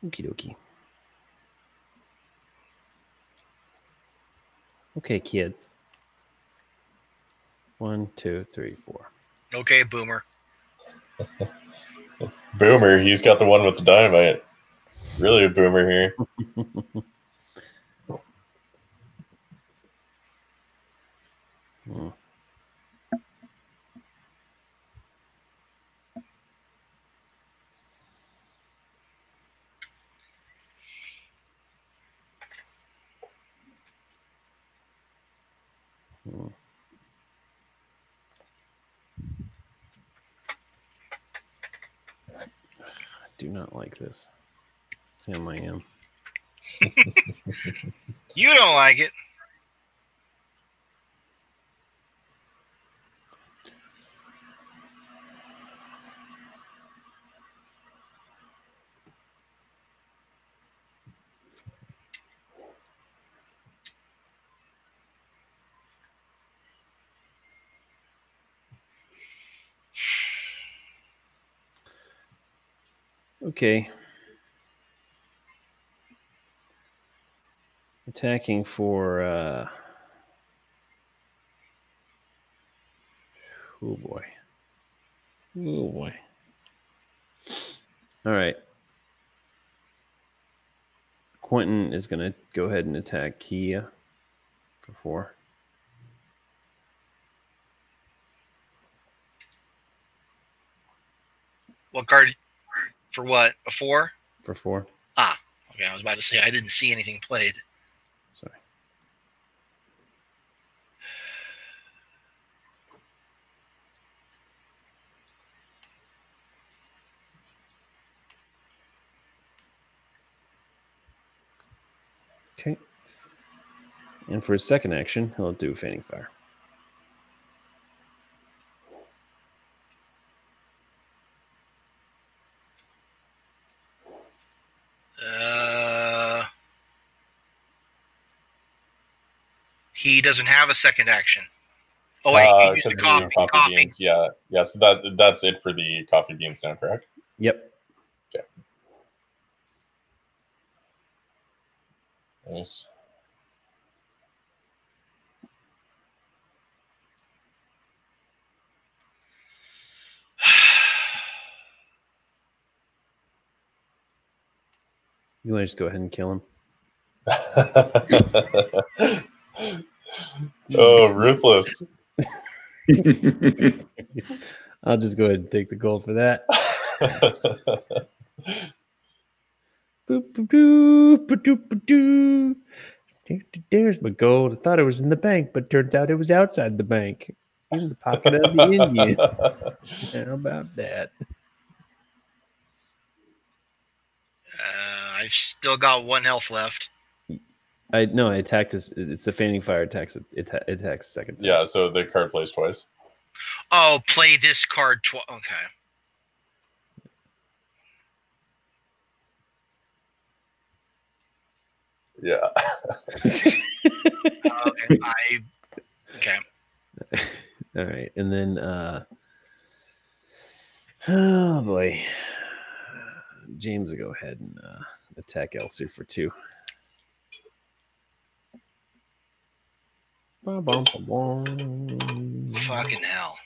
Okie dokie. Okay, kids. One, two, three, four. Okay, Boomer. Boomer, he's got the one with the dynamite. Really a boomer here. Hmm. Do not like this. Sam, I am. You don't like it. Okay. Attacking for uh Oh boy. Oh boy. All right. Quentin is going to go ahead and attack Kia for 4. What card? For what? A four? For 4. Ah, Okay, I was about to say I didn't see anything played. Sorry. Okay. And for his second action, he'll do Fanning Fire. Uh, he doesn't have a second action. Oh wait, Uh, he used 'cause the of the coffee. coffee, Coffee. beans. Yeah, yeah. So that that's it for the coffee beans now, correct? Yep. Okay. Nice. You want to just go ahead and kill him? oh, ruthless. I'll just go ahead and take the gold for that. There's my gold. I thought it was in the bank, but turns out it was outside the bank. In the pocket of the Indian. How about that? Uh, I've still got one health left. I no, I attacked. His, it's a fanning fire attacks. It, it attacks second. time. yeah, so the card plays twice. Oh, play this card twice. Okay. Yeah. Okay. I. Okay. All right, and then uh oh boy, James will go ahead and uh, attack Elsu for two. Fucking hell.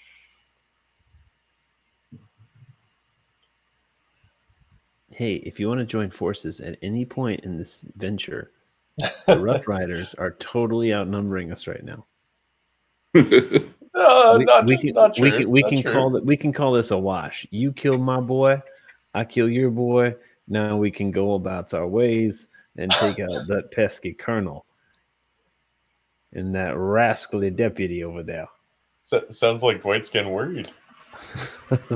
Hey, if you want to join forces at any point in this venture, the Rough Riders are totally outnumbering us right now. Uh, we, not, we can not we can we can true. call it we can call this a wash. You kill my boy, I kill your boy. Now we can go about our ways and take out that pesky colonel and that rascally deputy over there. So- sounds like Dwight's getting worried.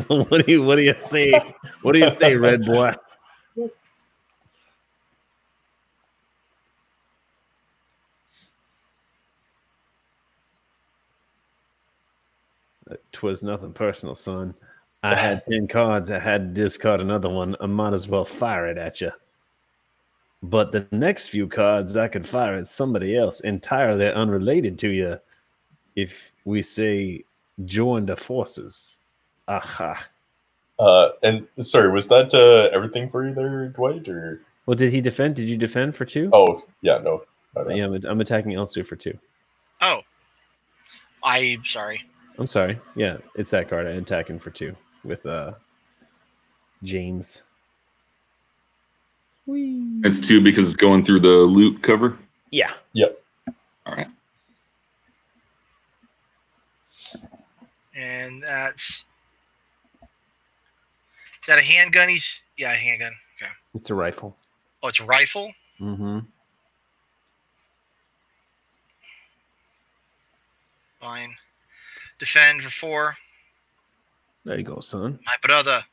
what do you what do you say? What do you say, red boy? Twas nothing personal, son. I had ten cards. I had to discard another one. I might as well fire it at you. But the next few cards, I could fire at somebody else entirely unrelated to you. If we say join the forces, aha. Uh, and sorry, was that uh, everything for you there, Dwight? Or Well, did he defend? Did you defend for two? oh, yeah, no. yeah, I'm, I'm attacking Elsu for two. Oh. I'm sorry. I'm sorry. Yeah, it's that card. I'm attacking for two with uh James. Whee. it's two because it's going through the loot cover. Yeah. Yep. All right. And that's. Is that a handgun? He's. Yeah, a handgun. Okay. It's a rifle. Oh, it's a rifle? Mm-hmm. Fine. Defend for four. There you go, son. My brother.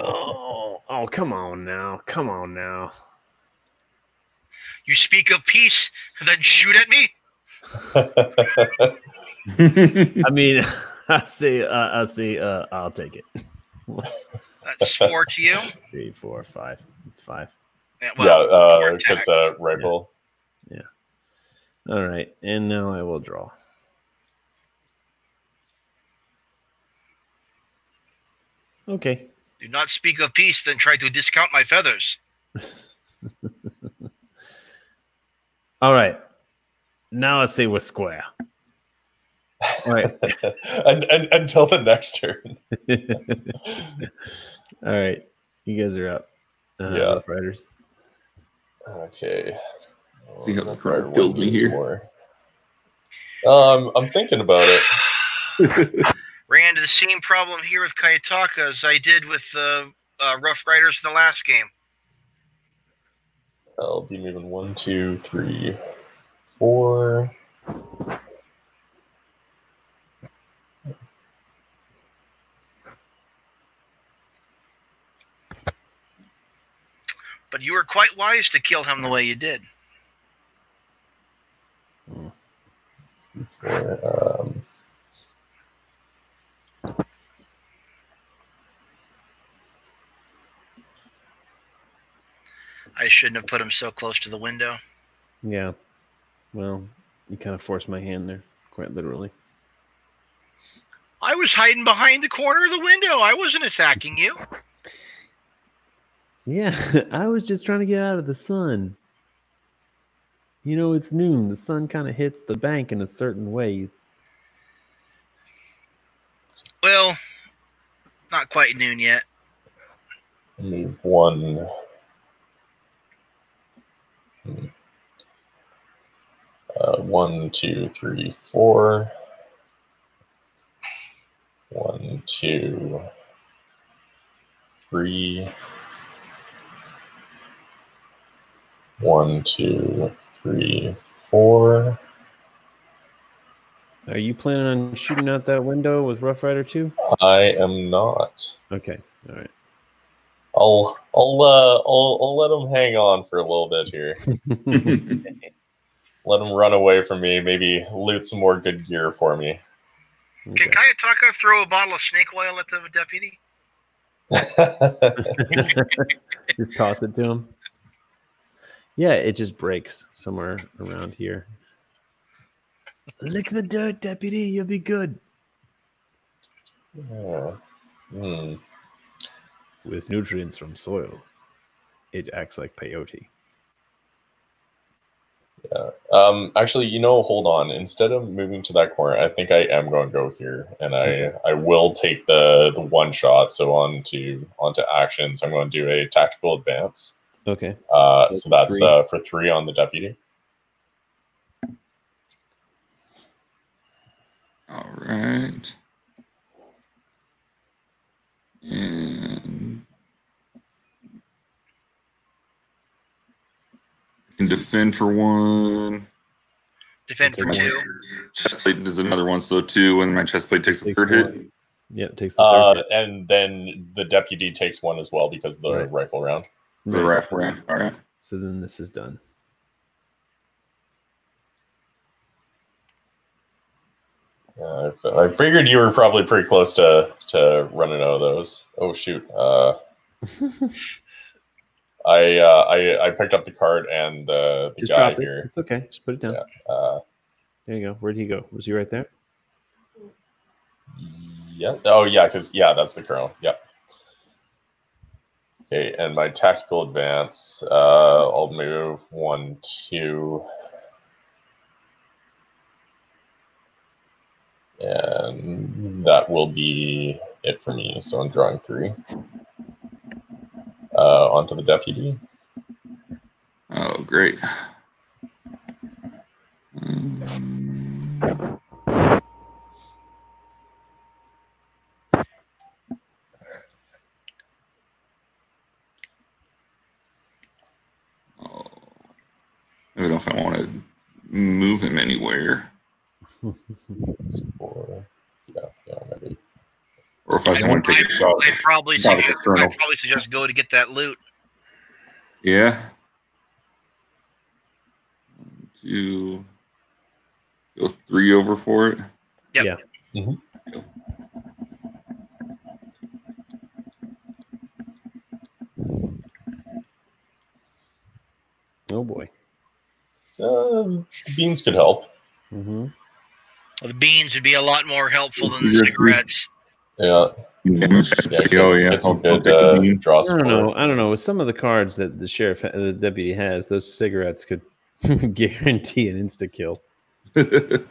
Oh, oh, come on now, come on now. You speak of peace, then shoot at me. I mean, I see, uh, I see. Uh, I'll take it. That's four to you. Three, four, five. It's five. Yeah, yeah, well, uh, four because attack. uh, rifle. All right, and now I will draw. Okay. Do not speak of peace, then try to discount my feathers. All right. Now I say we're square. All right. and, and until the next turn. All right. You guys are up. Uh, Yeah. Rough Riders. Okay. See how the Rough card Rider kills me here. more. Um, I'm thinking about it. Ran into the same problem here with Kayataka as I did with the uh, Rough Riders in the last game. I'll be moving one, two, three, four. But you were quite wise to kill him the way you did. four um, I shouldn't have put him so close to the window. Yeah. Well, you kind of forced my hand there, quite literally. I was hiding behind the corner of the window. I wasn't attacking you. Yeah, I was just trying to get out of the sun. You know, it's noon. The sun kind of hits the bank in a certain way. Well, not quite noon yet. move one. Uh, one, two, three, four. One, two, three. One, two, three, four. Are you planning on shooting out that window with Rough Rider 2? I am not. Okay, all right. I'll I'll uh I'll I'll let him hang on for a little bit here. Let him run away from me. Maybe loot some more good gear for me. Okay. Can Kayataka throw a bottle of snake oil at the deputy? just toss it to him. Yeah, it just breaks somewhere around here. Lick the dirt, deputy. You'll be good. Yeah. Hmm. With nutrients from soil, it acts like peyote. Um. Actually, you know, hold on. Instead of moving to that corner, I think I am going to go here, and I Okay. I will take the the one shot. So on to onto So I'm going to do a tactical advance. Okay. Uh. That's So that's three. uh for three on the deputy. All right. And can defend for one. Defend for two. Chest plate does another one, so two, and my chest plate takes the third one. hit. Yeah, it takes the Uh. third And then the deputy takes one as well because of the Right. rifle round. The Right. rifle round. All right. So then this is done. Uh, I f- I figured you were probably pretty close to to running out of those. Oh shoot! Uh, I, uh, I I picked up the card and the the Just guy drop it. here. It's okay. Just put it down. Yeah. Uh, There you go. Where'd he go? Was he right there? yeah. Oh yeah, because yeah, that's the colonel. Yep. Okay, and my tactical advance. Uh, I'll move one, two, and that will be it for me. So I'm drawing three. Uh, onto the deputy. Oh, great. Um, oh. I don't know if I want to move him anywhere. Yeah, yeah, maybe. Or if I just want to take a shot. I'd probably Shot the suggest, colonel. I'd probably suggest go to get that loot. Yeah. One, two. Go three over for it. Yep. Yeah. Mhm. Oh boy. Uh, beans could help. hmm The beans would be a lot more helpful than the cigarettes. Yeah. Yeah, yeah oh yeah. Some I'll- I'll good uh, draw I don't know. I don't know. With some of the cards that the sheriff, the deputy has, those cigarettes could guarantee an insta kill.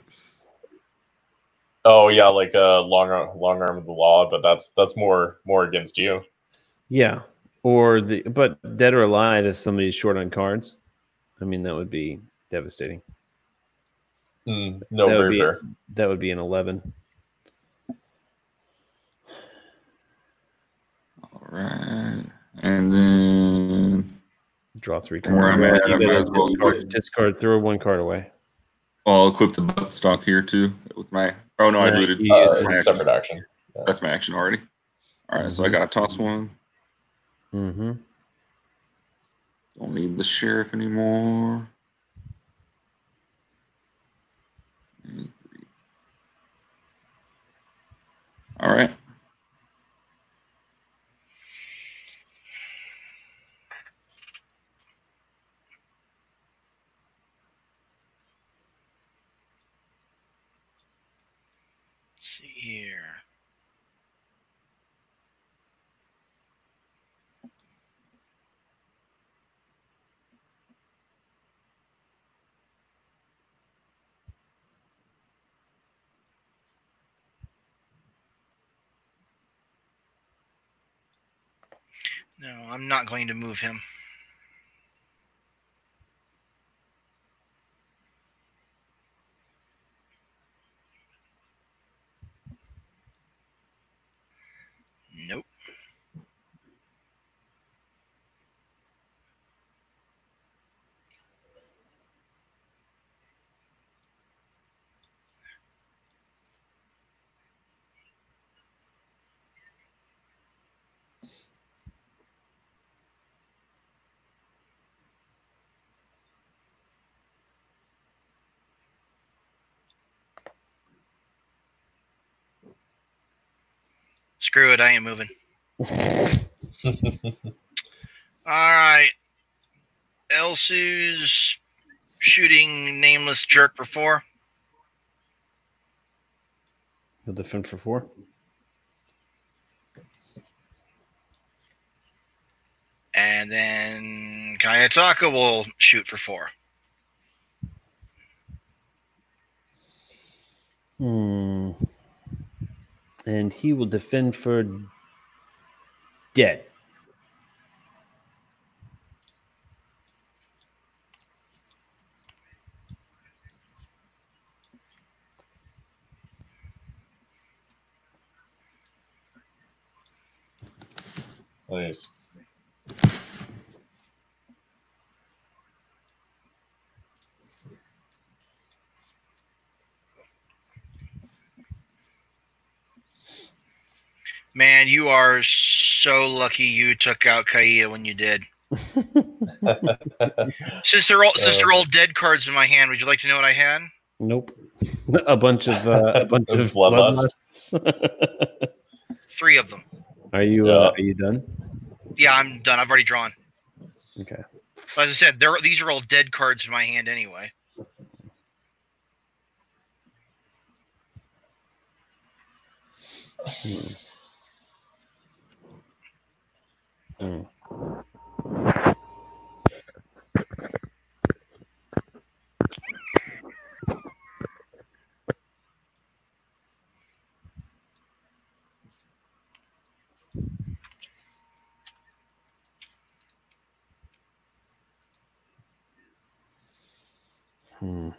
Oh yeah, like uh, long arm, long arm of the law, but that's that's more more against you. Yeah. Or the but dead or alive if somebody's short on cards. I mean that would be devastating. Mm, no, That would be- That would be an eleven. Right. And then Draw three And where cards. I'm at, I might as well discard, discard, throw one card away. I'll equip the butt stock here too with my. Oh no, I Yeah, looted. Uh, That's my it's action. separate action. That's my action already. All right, so I got to toss one. Mm-hmm. Don't need the sheriff anymore. All right. Let's see here. No, I'm not going to move him. Nope. Screw it, I ain't moving. All right. Elsu's shooting nameless jerk for four. He'll defend for four. And then Kayataka will shoot for four. Hmm. And he will defend for dead. Oh, nice. Man, you are so lucky you took out Kaiya when you did. Since they're all since Uh, they're all dead cards in my hand, would you like to know what I had? Nope. a bunch of uh, a bunch of Bloodlust. bloodlusts. Three of them. are you Yeah. uh, are you done? Yeah, I'm done. I've already drawn. Okay. But as I said, they're, these are all dead cards in my hand anyway. Hmm. Hmm. Hmm.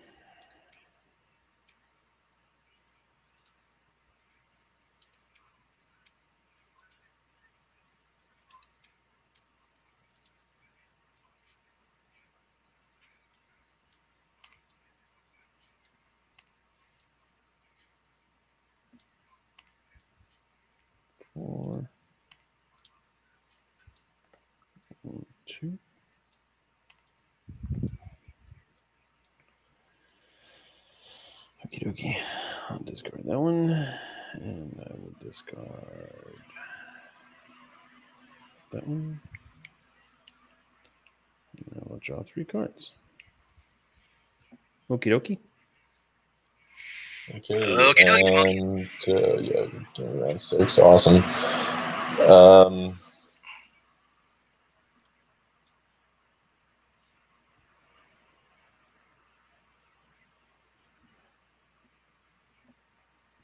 Two. Okie dokie. I'll discard that one. And I will discard that one. And I will draw three cards. Okie dokie. Okay, Okie dokie, and uh, yeah, give me round six. Awesome. Um,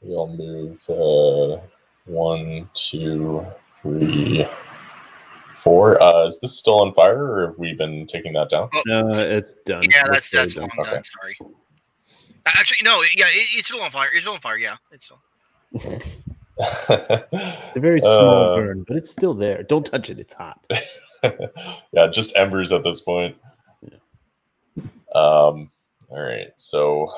we'll move uh, one, two, three, four. Uh, is this still on fire, or have we been taking that down? Uh, it's done. Yeah, It's that's that's done. long Okay. done. Sorry. Actually, no. Yeah, it, it's still on fire. It's still on fire. Yeah, it's still. It's a very small Uh, burn, but it's still there. Don't touch it. It's hot. yeah, just embers at this point. Yeah. Um, all right, so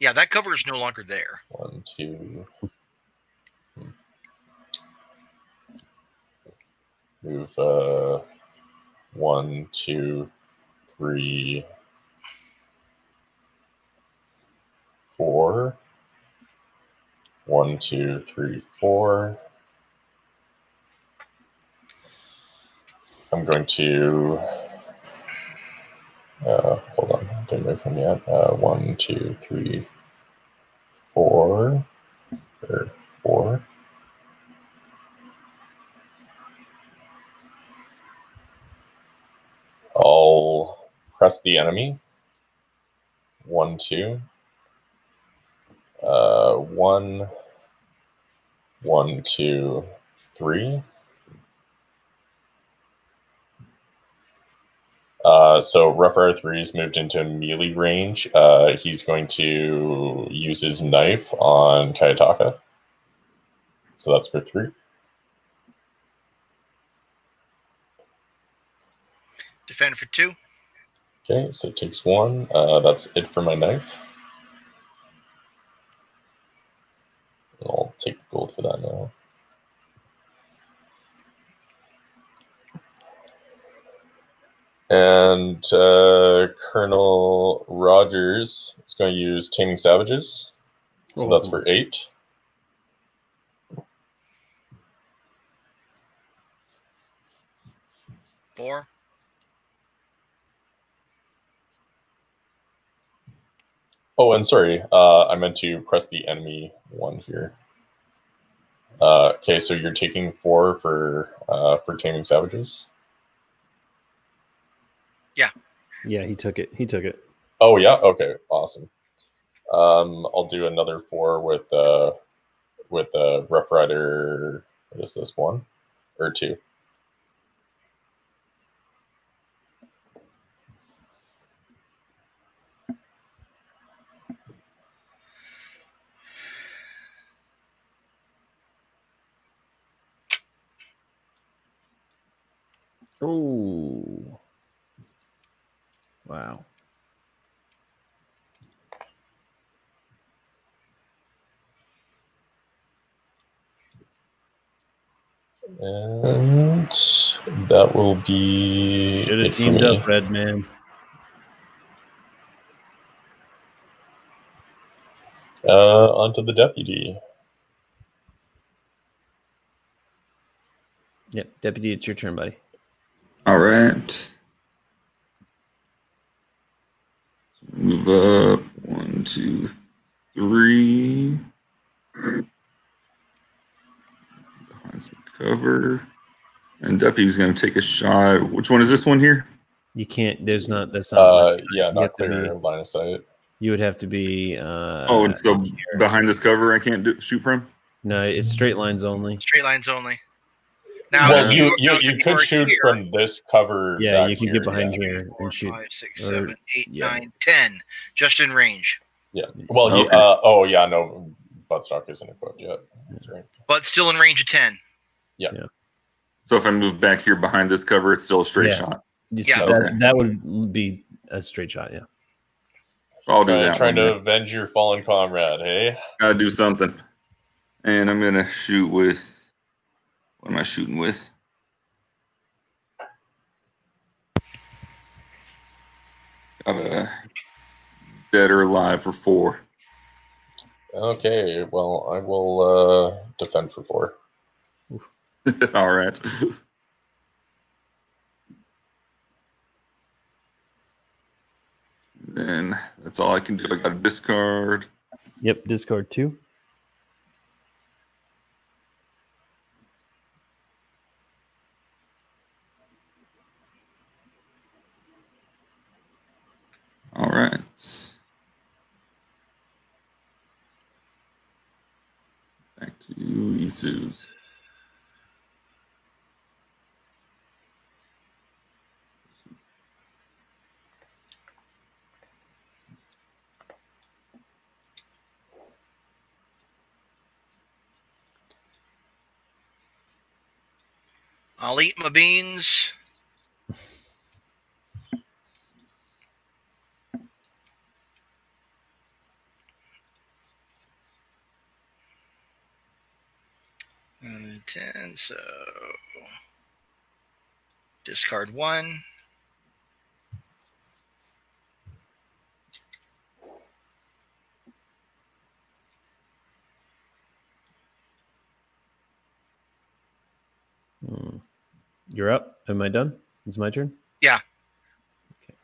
Yeah, that cover is no longer there. one, two. Move uh, one, two, three, four. One, two, three, four. I'm going to. Uh, hold on, didn't move him yet. Uh, one, two, three, four, or four. I'll press the enemy. One, two. Uh, one, one, two, three. Uh, so Rough Rider 3 is moved into melee range. Uh, he's going to use his knife on Kayataka. So that's for three. Defend for two. Okay, so it takes one. Uh, that's it for my knife. I'll take the gold for that now. And uh, Colonel Rogers is going to use Taming Savages. So that's for eight. Four. Oh, and sorry, uh, I meant to press the enemy one here. Uh, okay, so you're taking four for uh, for taming savages. Yeah, Yeah, he took it. He took it. Oh yeah, okay, awesome. Um, I'll do another four with uh, with uh, Rough Rider. What is this one or two? Oh. Wow. And that will be Should have teamed up, Red Man. Uh, onto the deputy. Yep, Deputy, it's your turn, buddy. All right. Move up. One, two, three. Behind some cover. And Deputy's going to take a shot. Which one is this one here? You can't. There's not. That's not. Uh, left side. yeah, not clear be- line of sight. You would have to be. Uh, oh, and so behind this cover, I can't do, shoot from? No, it's straight lines only. Straight lines only. Now, well, if you you, you could shoot here, from this cover. Yeah, back you can here, get behind yeah. here four, and shoot. five, six, or- seven, eight, yeah. nine, ten, just in range, Yeah. Well, he, uh, oh yeah, no, buttstock isn't equipped yet. That's right. but still in range of ten. Yeah. So if I move back here behind this cover, it's still a straight Yeah. shot. You Yeah. that, Okay. that would be a straight shot. Yeah. I'll do Trying, that. trying one to then. avenge your fallen comrade, hey? Gotta do something. And I'm gonna shoot with. What am I shooting with? Got a dead or alive for four. Okay, well, I will uh, defend for four. All right. then that's all I can do. I got a discard. Yep, discard two. All right. Back Elsu's. I'll eat my beans. And ten, so discard one. Hmm. You're up. Am I done? It's my turn. Yeah. Okay.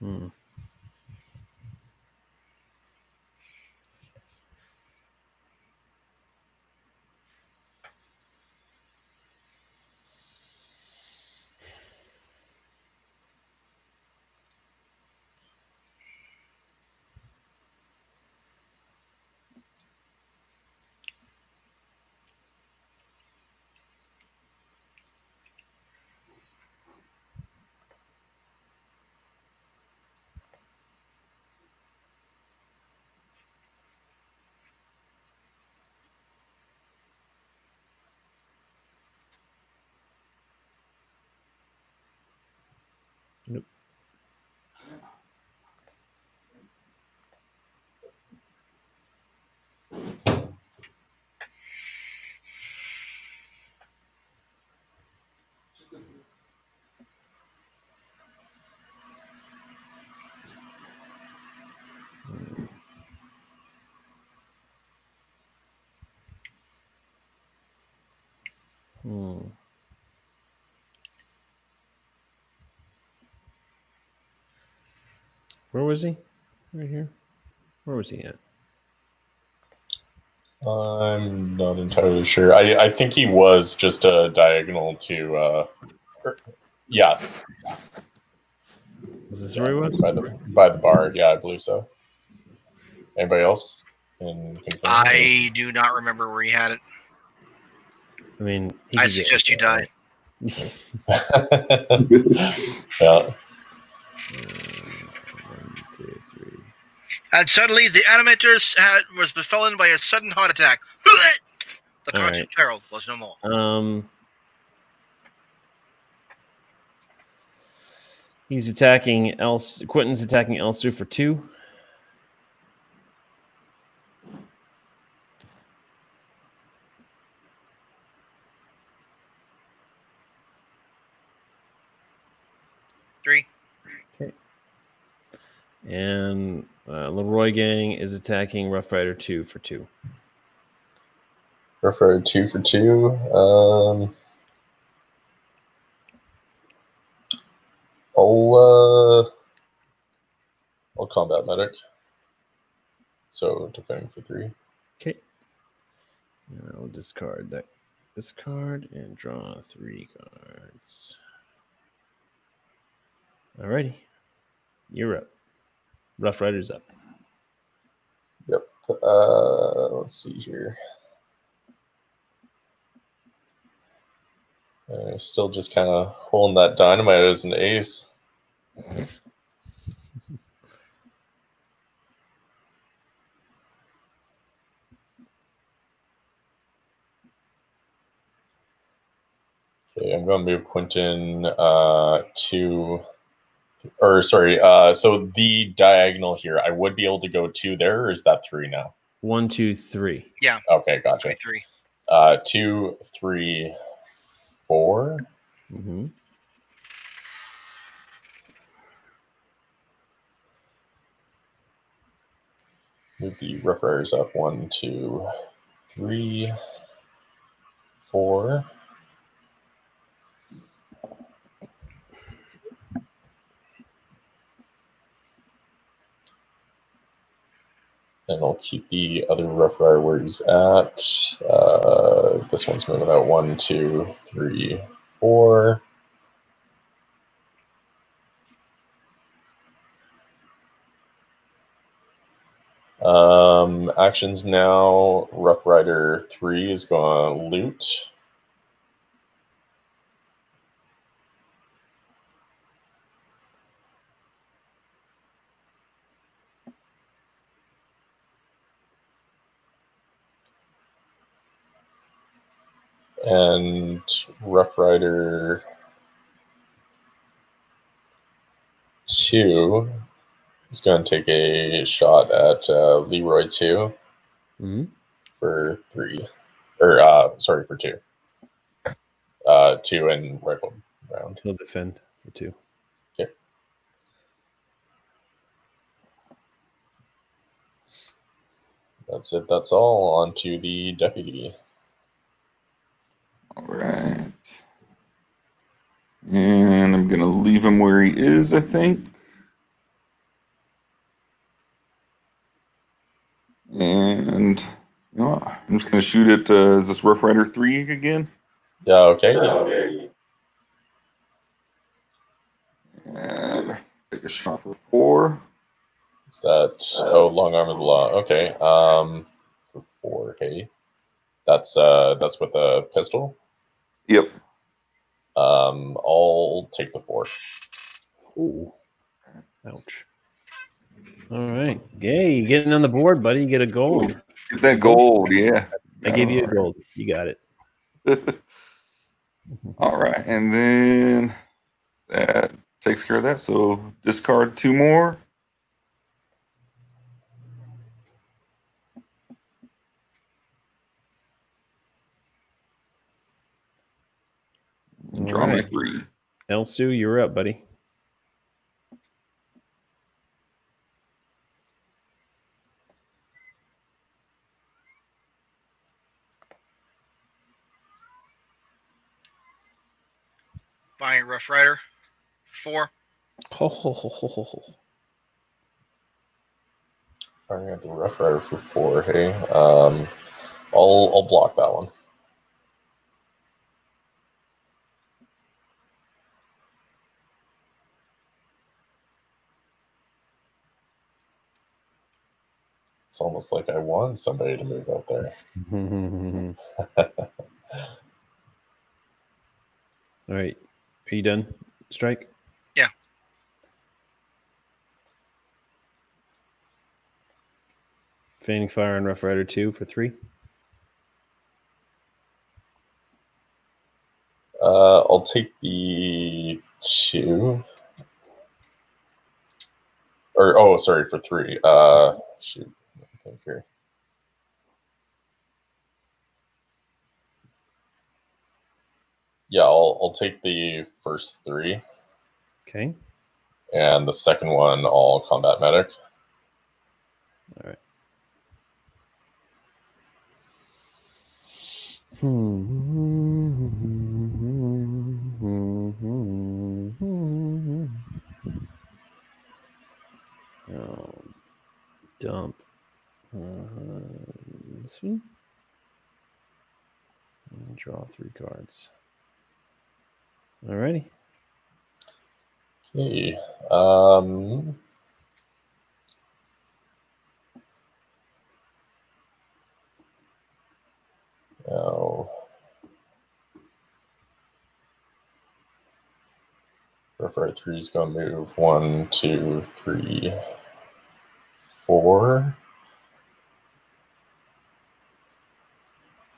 Hmm. Nope. Hmm. Where was he? Right here. Where was he at? I'm not entirely sure. I, I think he was just a diagonal to, uh, er- yeah, Is this where he was? by the by the bar. Yeah, I believe so. Anybody else? Can? I do not remember where he had it. I mean, he I could get- suggest you die. yeah. One, two, three. And suddenly, the animators had, was befallen by a sudden heart attack. The All constant right. peril was no more. Um, he's attacking Els. Quentin's attacking Elsu for two. Three. And uh, Leroy Gang is attacking Rough Rider 2 for 2. Rough Rider two for two. Um, I'll uh, I'll combat medic. So defending for three. Okay. And I'll discard that this card and draw three cards. Alrighty. You're up. Rough Rider's up. Yep. Uh, let's see here. Uh, still just kind of holding that dynamite as an ace. Okay, I'm going to move Quentin uh, to, or sorry, uh, so the diagonal here, I would be able to go two there, or is that three now? One, two, three. Yeah. Okay, gotcha. Three. Uh, two, three, four. Mm-hmm. Move the Rough up one, two, three, four. And I'll keep the other Rough Rider where he's at. Uh, this one's moving out one, two, three, four. Um, actions now. Rough Rider 3 is going to loot. And Rough Rider 2 is going to take a shot at uh, Leroy 2 Mm-hmm. for 3. Or, uh, sorry, for 2. Uh, 2 and rifle round. He'll defend for two. That's it. That's all. On to the deputy. All right. And I'm going to leave him where he is, I think. And you know. I'm just going to shoot at uh, is this Rough Rider 3 again? Yeah, okay. And take a shot for four. Is that oh long arm of the law? Okay. Um for four, hey. That's uh that's with a pistol. Yep. Um I'll take the four. Ooh. Ouch. All right. Gay, you getting on the board, buddy. You get a gold. Get that gold, yeah. I gave you a gold. You got it. All right, and then that takes care of that. So discard two more. Draw my right. three. Elsu, you're up, buddy. Buying Rough Rider. Four. Ho, ho, ho, ho, ho, ho. Firing at the rough rider for four, hey. Um I'll I'll block that one. It's almost like I want somebody to move out there. All right. Are you done? Strike? Yeah. Fanning Fire and Rough Rider 2 for 3. Uh, I'll take the two. Or oh, sorry for three. Uh, shoot, let think here. Yeah, I'll I'll take the first three, Okay. and the second one I'll combat medic. All right. Hmm. Oh, dump. Uh, this one. And draw three cards. Alrighty. Okay. Um. Now, three is going to move one, two, three, four.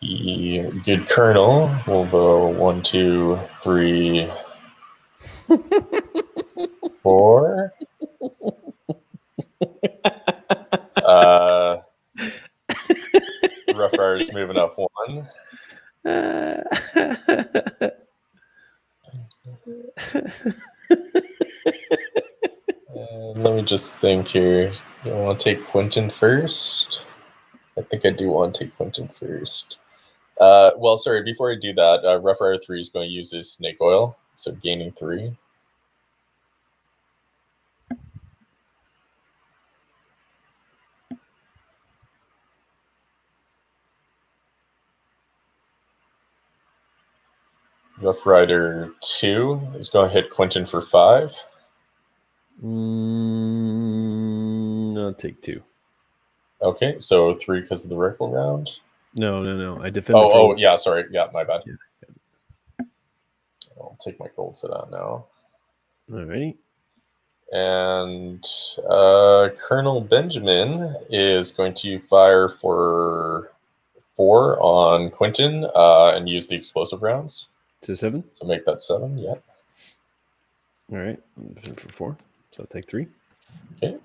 The good colonel will go one, two, three, four. Uh, Rough Riders moving up one. And let me just think here. You want to take Quentin first? I think I do want to take Quentin first. Uh, well, sorry, before I do that, uh, Rough Rider 3 is going to use his snake oil, so gaining 3. Rough Rider 2 is going to hit Quentin for 5. Mm, I'll take two. Okay, so 3 because of the rifle round. No, no, no. I defend. Oh, oh, yeah, sorry. Yeah, my bad. Yeah. I'll take my gold for that now. Alrighty. And uh, Colonel Benjamin is going to fire for four on Quentin uh, and use the explosive rounds. To seven. So make that seven. Yeah. All right. For four. So I'll take three. Okay.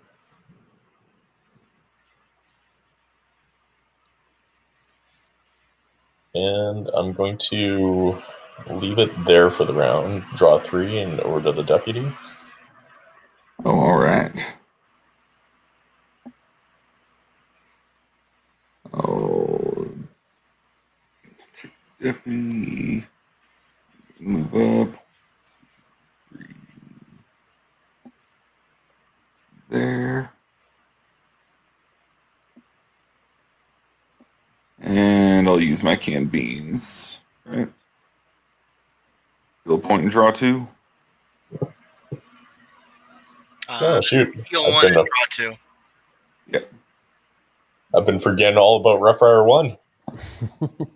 And I'm going to leave it there for the round. Draw three and order the deputy. Oh, all right. Oh, deputy, move up. There. And I'll use my canned beans. Right. Go point and draw two. Uh, oh shoot! heal I've one and been, draw two. I've been forgetting all about Rough Rider One.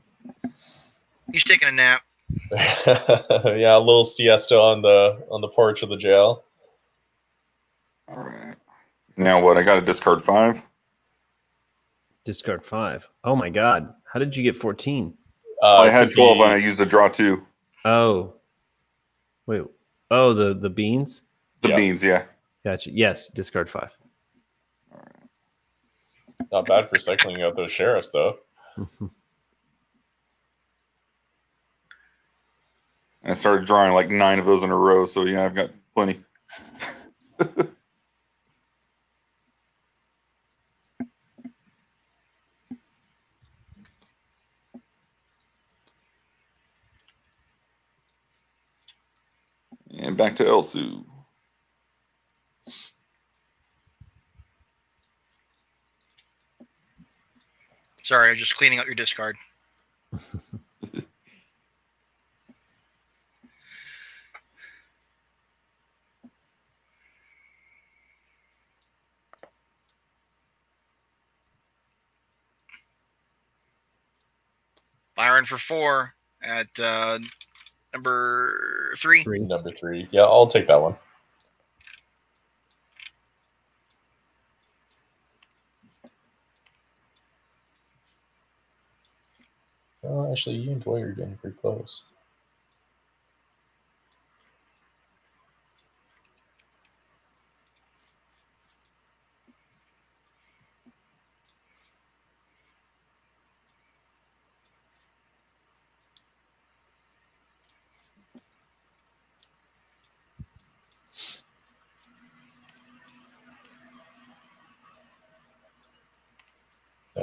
He's taking a nap. yeah, a little siesta on the on the porch of the jail. All right. Now what? I got to discard five. Discard five. Oh my god. How did you get fourteen? Uh, I had twelve and I used a draw two. Oh. Wait. Oh, the the beans. The Yeah. beans, yeah. Gotcha. Yes. Discard five. Not bad for cycling out those sheriffs, though. I started drawing like nine of those in a row, so yeah, I've got plenty. and back to Elsu. Sorry, I was just cleaning out your discard. Byron for four at uh, number three. Three. Number three. Yeah, I'll take that one. Oh, actually, you and Dwight are getting pretty close.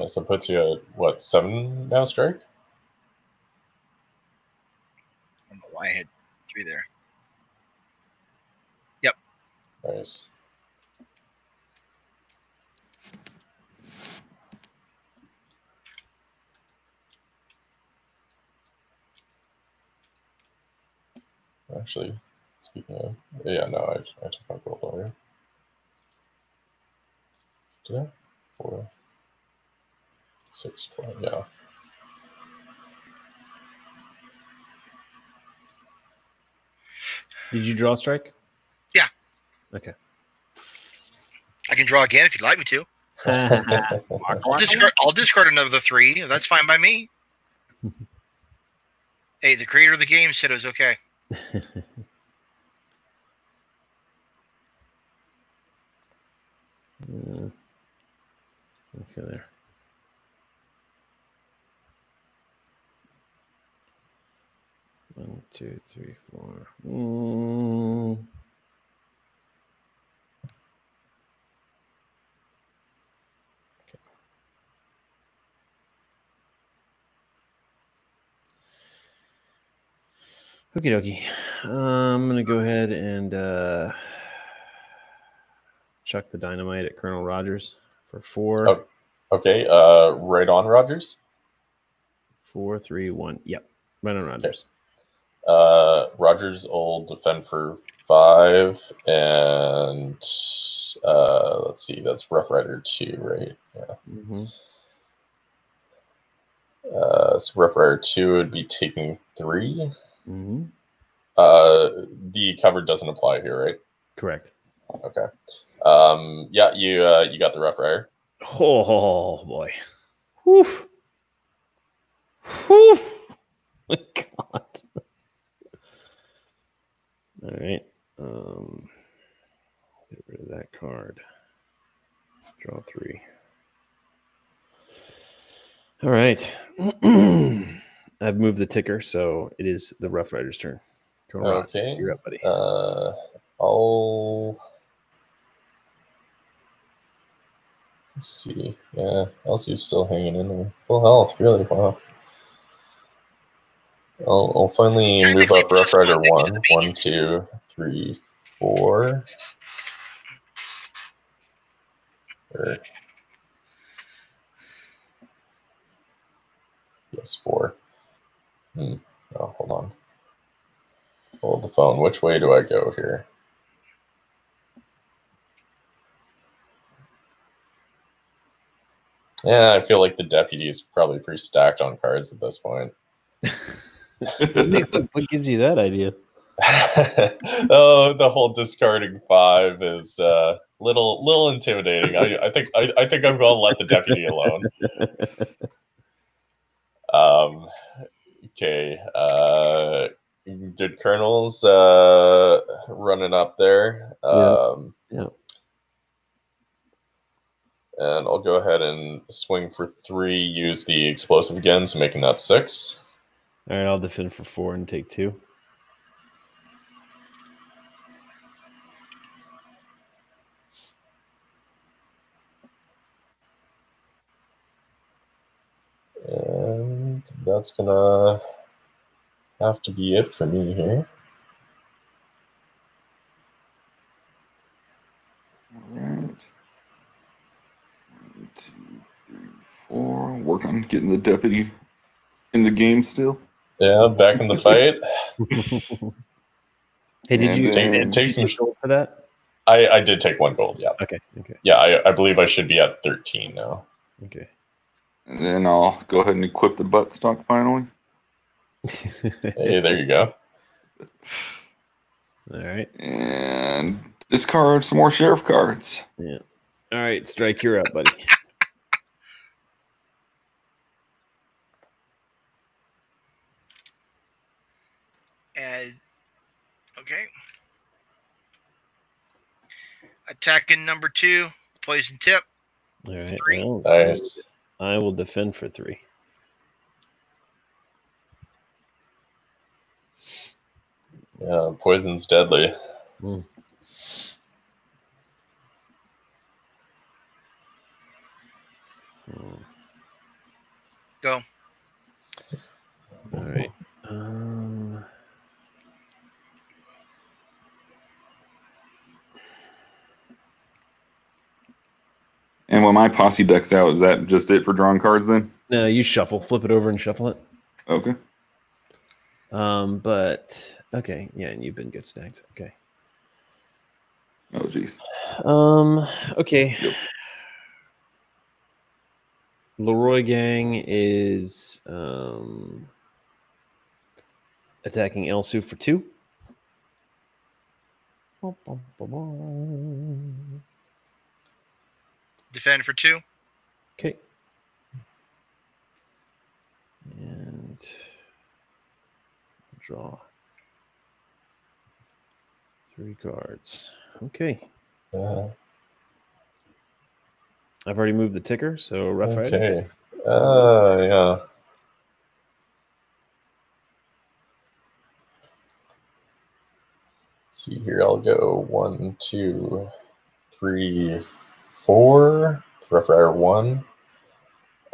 So puts you at what seven now, strike? I don't know why I had three there. Yep. Nice. Actually, speaking of, yeah, no, I, I took my gold already. Did I? Four, six, twelve, yeah. Did you draw a strike? Yeah. Okay. I can draw again if you'd like me to. I'll discard. I'll discard another three. That's fine by me. hey, the creator of the game said it was okay. Uh, let's go there. One, two, three, four. Mm. Okay. Okie dokie. Uh, I'm gonna go ahead and uh, chuck the dynamite at Colonel Rogers for four, Oh. Okay, uh, right on Rogers. four, three, one. Yep, right on Rogers. Uh, Rogers will defend for five, and uh, let's see, that's Rough Rider two, right? Yeah. Mm-hmm. Uh, so Rough Rider two would be taking three. hmm Uh, the cover doesn't apply here, right? Correct. Okay. Um, yeah, you uh, you got the Rough Rider. Oh boy. Whew. Whew. My God. All right. Um, get rid of that card. Draw three. All right. I've moved the ticker, so it is the Rough Rider's turn. Rogers, Okay. You're up, buddy. Uh, I'll. Let's see. Yeah, Elsu's still hanging in there. Full health, really. Wow. I'll, I'll finally move up Rough Rider one, one. maybe. One, two, three, four. Or. Yes, four. Hmm. Oh, hold on. Hold the phone. Which way do I go here? Yeah, I feel like the deputy is probably pretty stacked on cards at this point. what gives you that idea? oh, the whole discarding five is uh, little little intimidating. I, I think I, I think I'm going to let the deputy alone. Um, okay. Uh, good colonels uh, running up there. Yeah. Um, Yeah. And I'll go ahead and swing for three. Use the explosive again, so making that six. All right, I'll defend for four and take two. And that's gonna have to be it for me here. All right. One, two, three, four. Work on getting the deputy in the game still. Yeah, back in the fight. Hey, did you take, did It some- gold for that? I, I did take one gold. Yeah, Okay, okay, yeah. I, I believe I should be at thirteen now. okay. And then I'll go ahead and equip the butt stock finally. Hey, there you go. All right, And discard some more sheriff cards. Yeah. All right. Strike, you're up, buddy. And okay. Attacking number two, poison tip. All right. Three. well, Nice. I will defend for three. Yeah, poison's deadly. Hmm. Go. All right. Um, And when my posse decks out, is that just it for drawing cards then? no, you shuffle. Flip it over and shuffle it. Okay. Um, but okay, yeah, and you've been good stacked. Okay. Oh, jeez. Um. Okay. Yep. Leroy Gang is um attacking Elsu for two. Defend for two. Okay. And draw three cards. Okay. Uh, I've already moved the ticker, so Rough Rider. okay. Uh, yeah. Let's see here, I'll go one, two, three, four. Rough Rider one.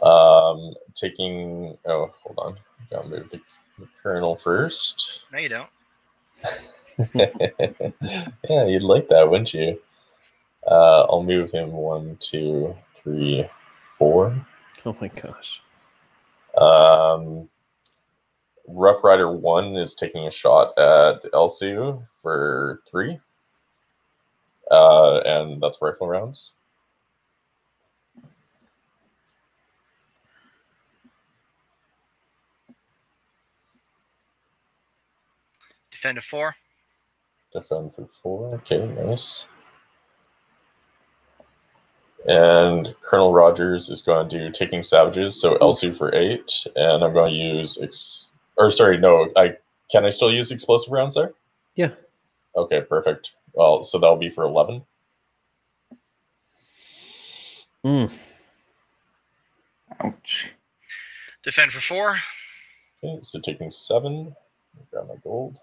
Um, taking. Oh, hold on. Gotta move the, the colonel first. No, you don't. yeah, you'd like that, wouldn't you? Uh, I'll move him one, two, three, four. Oh my gosh. Um, Rough Rider one is taking a shot at Elsu for three, uh, and that's rifle rounds. Defend a four. Defend for four. Okay, nice. And Colonel Rogers is going to do taking savages, so Elsu for eight, and I'm going to use ex- or sorry, no, I can I still use explosive rounds there? Yeah. Okay, perfect. Well, so that'll be for eleven. Mm. Ouch. Defend for four. Okay, so taking seven. Grab my gold.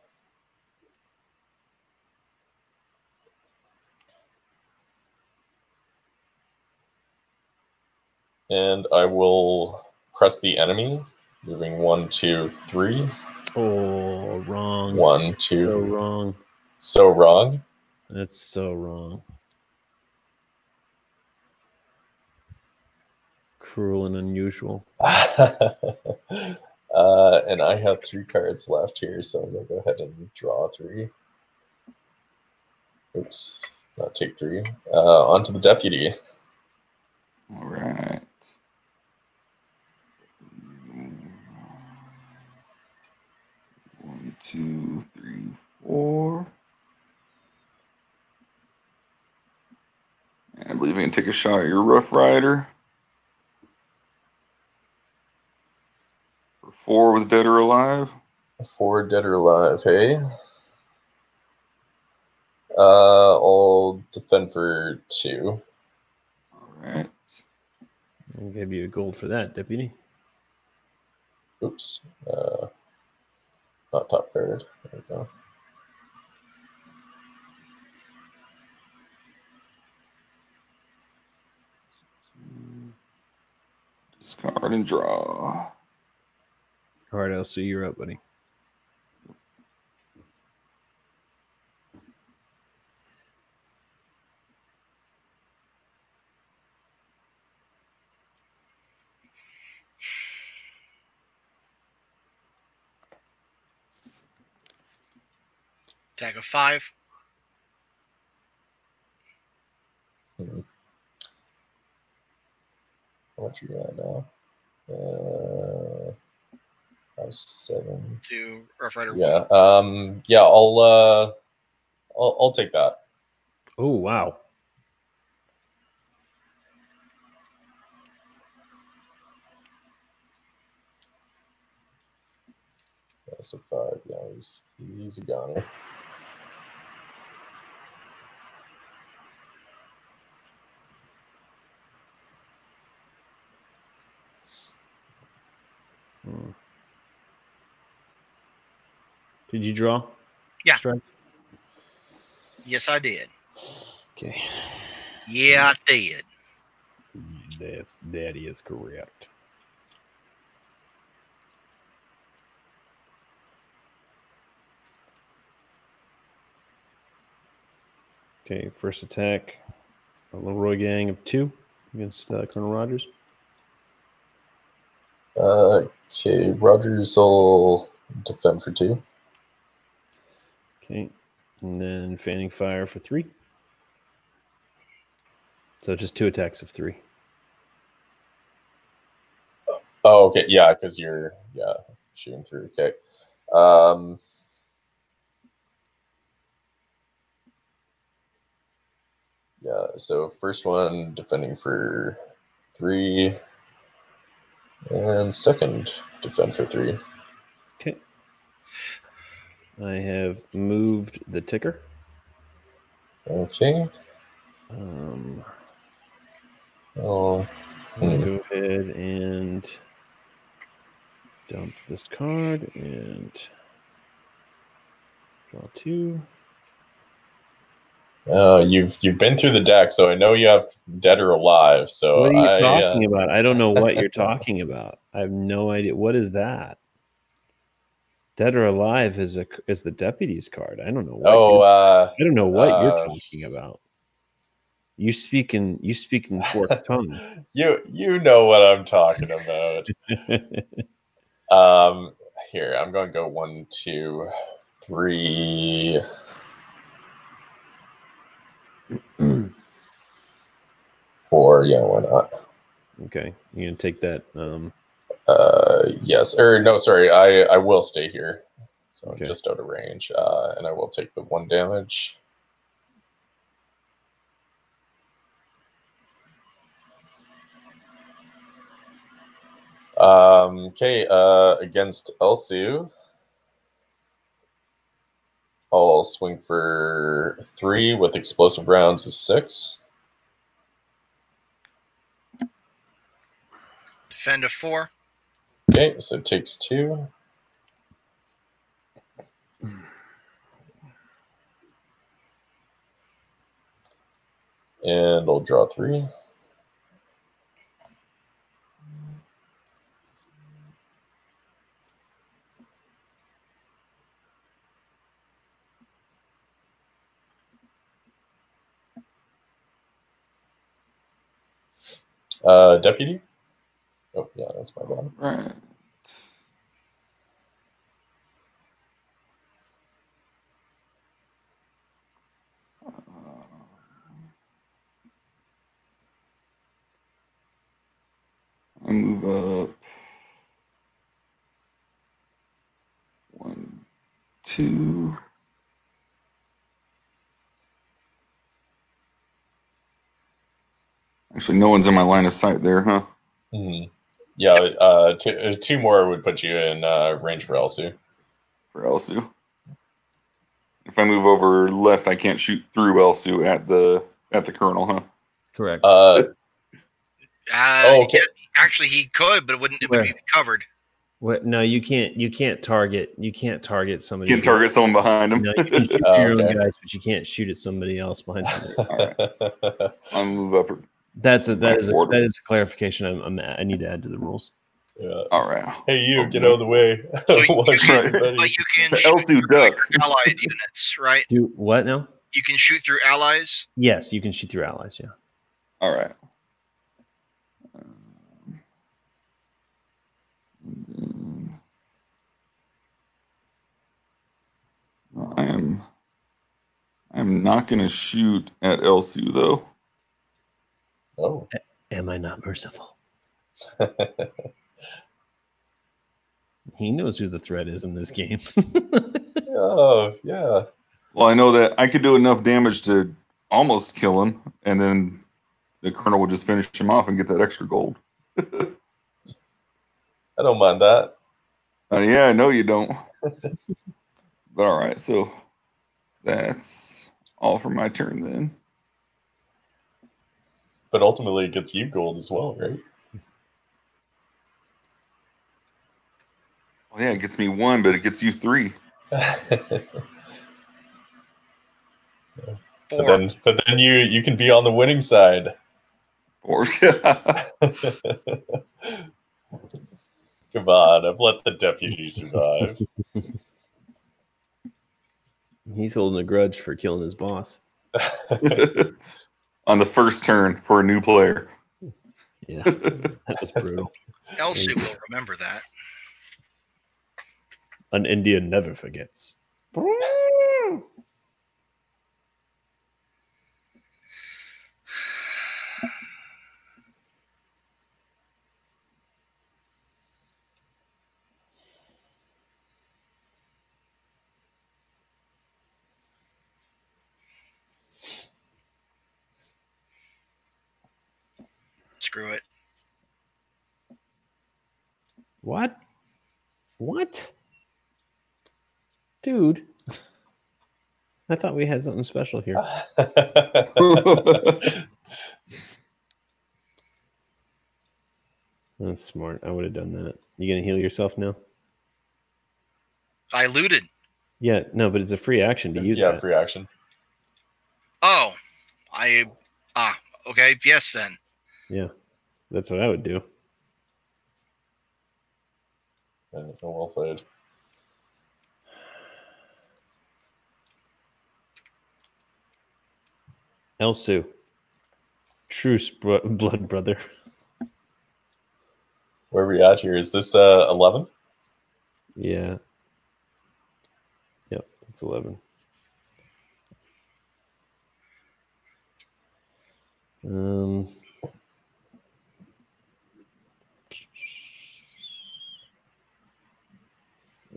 And I will press the enemy, moving one, two, three. Oh, wrong. One, two. So wrong. So wrong. That's so wrong. Cruel and unusual. uh, and I have three cards left here, so I'm going to go ahead and draw three. Oops, not take three. Uh, on to the deputy. All right. One, two, three, four. And I believe I can take a shot at your Rough Rider. For four with Dead or Alive. Four dead or alive, hey? Uh, I'll defend for two. All right. I'll give you a gold for that, deputy. Oops. Uh, not top card. There we go. Discard and draw. All right, Elsu, you're up, buddy. Attack of five. Hmm. What you got now? Uh, five, seven. Two Rough Rider Yeah. one. Um. Yeah. I'll. Uh. I'll. I'll take that. Oh, wow. Yeah, so five. Yeah. He's. He's a goner. Did you draw? Yeah. Strike? Yes, I did. Okay. Yeah, I did. That's, that is correct. Okay, first attack. A Leroy gang of two against uh, Colonel Rogers. Uh. Okay. Rogers will defend for two. Okay, and then fanning fire for three. So just two attacks of three. Oh. Okay. Yeah. Because you're. Yeah. Shooting through. Okay. Um. Yeah, so first one defending for three, and second defend for three. I have moved the ticker. Okay. Um, Oh, I'm gonna Hmm. go ahead and dump this card and draw two. uh, you've you've been through the deck, so I know you have dead or alive. So what are you I, uh, talking about? I don't know what you're talking about. I have no idea. What is that? Dead or alive is a is the deputy's card. I don't know. What oh, you're- uh, I don't know what you're uh, talking about. You speak in you speak in forked tongue. you you know what I'm talking about. Um, here I'm going to go one, two, three. Four, yeah, why not? okay, you gonna take that? Um, Uh, yes, or no, sorry, I I will stay here, so Okay. I'm just out of range, uh, and I will take the one damage. Um, okay, uh, against Elsu, I'll swing for three with explosive rounds is six. Defend a four. Okay, so it takes two. And I'll draw three. Uh, deputy? Oh, yeah, that's my bad. Right. I move up. One, two. Actually, no one's in my line of sight there, huh? Mhm. Yeah, uh, two, uh, two more would put you in uh, range for Elsu. For Elsu. If I move over left, I can't shoot through Elsu at the at the colonel, huh? correct. Uh, Uh, Oh, okay. yeah, actually, he could, but it wouldn't. It would be covered. what? No, you can't. You can't target. You can't target somebody. You can't target someone behind him. No, you can shoot Oh, at your own guys, but you can't shoot at somebody else behind somebody. I'll move up. That's a that is a, that is a clarification. I'm, I'm I need to add to the rules. yeah. All right. Hey, you get out of the way. So you, Watch can, but you can shoot through duck. allied units, right? Do what now? You can shoot through allies. Yes, you can shoot through allies. Yeah. All right. Um, and then I am. I'm not going to shoot at Elsu though. Oh. Am I not merciful? He knows who the threat is in this game. oh, yeah. Well, I know that I could do enough damage to almost kill him, and then the colonel will just finish him off and get that extra gold. I don't mind that. Uh, yeah, I know you don't. but all right, so that's all for my turn then. But ultimately, it gets you gold as well, right? Well, yeah, it gets me one, but it gets you three. but then, but then you you can be on the winning side. Or Come on, I've let the deputy survive. He's holding a grudge for killing his boss. on the first turn for a new player. Yeah, that was brutal. Elsu will remember that. An Indian never forgets. Screw it. What? What? Dude. I thought we had something special here. That's smart. I would have done that. You gonna heal yourself now? I looted. Yeah, no, but it's a free action to use yeah, that. free action. Oh, I ah okay. Yes, then. Yeah, that's what I would do. Yeah, well played. Elsu, true bro- blood brother. Where are we at here? Is this uh eleven? Yeah. Yep, it's eleven. Um.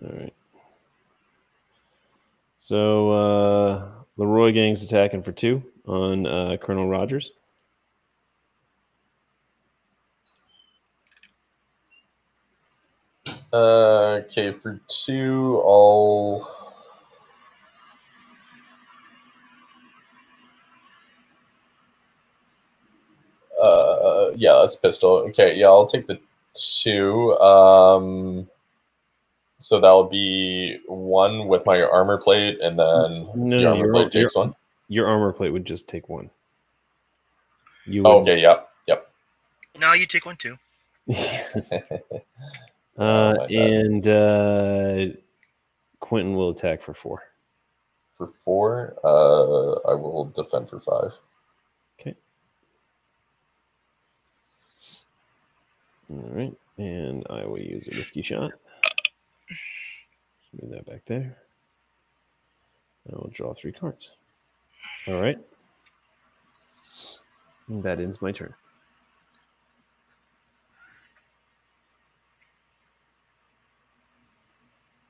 All right. So uh, Leroy Gang's attacking for two on uh, Colonel Rogers. Uh, okay, for two, I'll. Uh, yeah, that's pistol. Okay, yeah, I'll take the two. Um, so that'll be one with my armor plate, and then No, the no, armor your- plate takes your- one. Your armor plate would just take one. You Oh, would, okay, yeah, yep. No, you take one too. uh, my bad. and uh, Quentin will attack for four. for four, uh, I will defend for five. Okay. All right, and I will use a whiskey shot. Move that back there. And I will draw three cards. All right. And that ends my turn.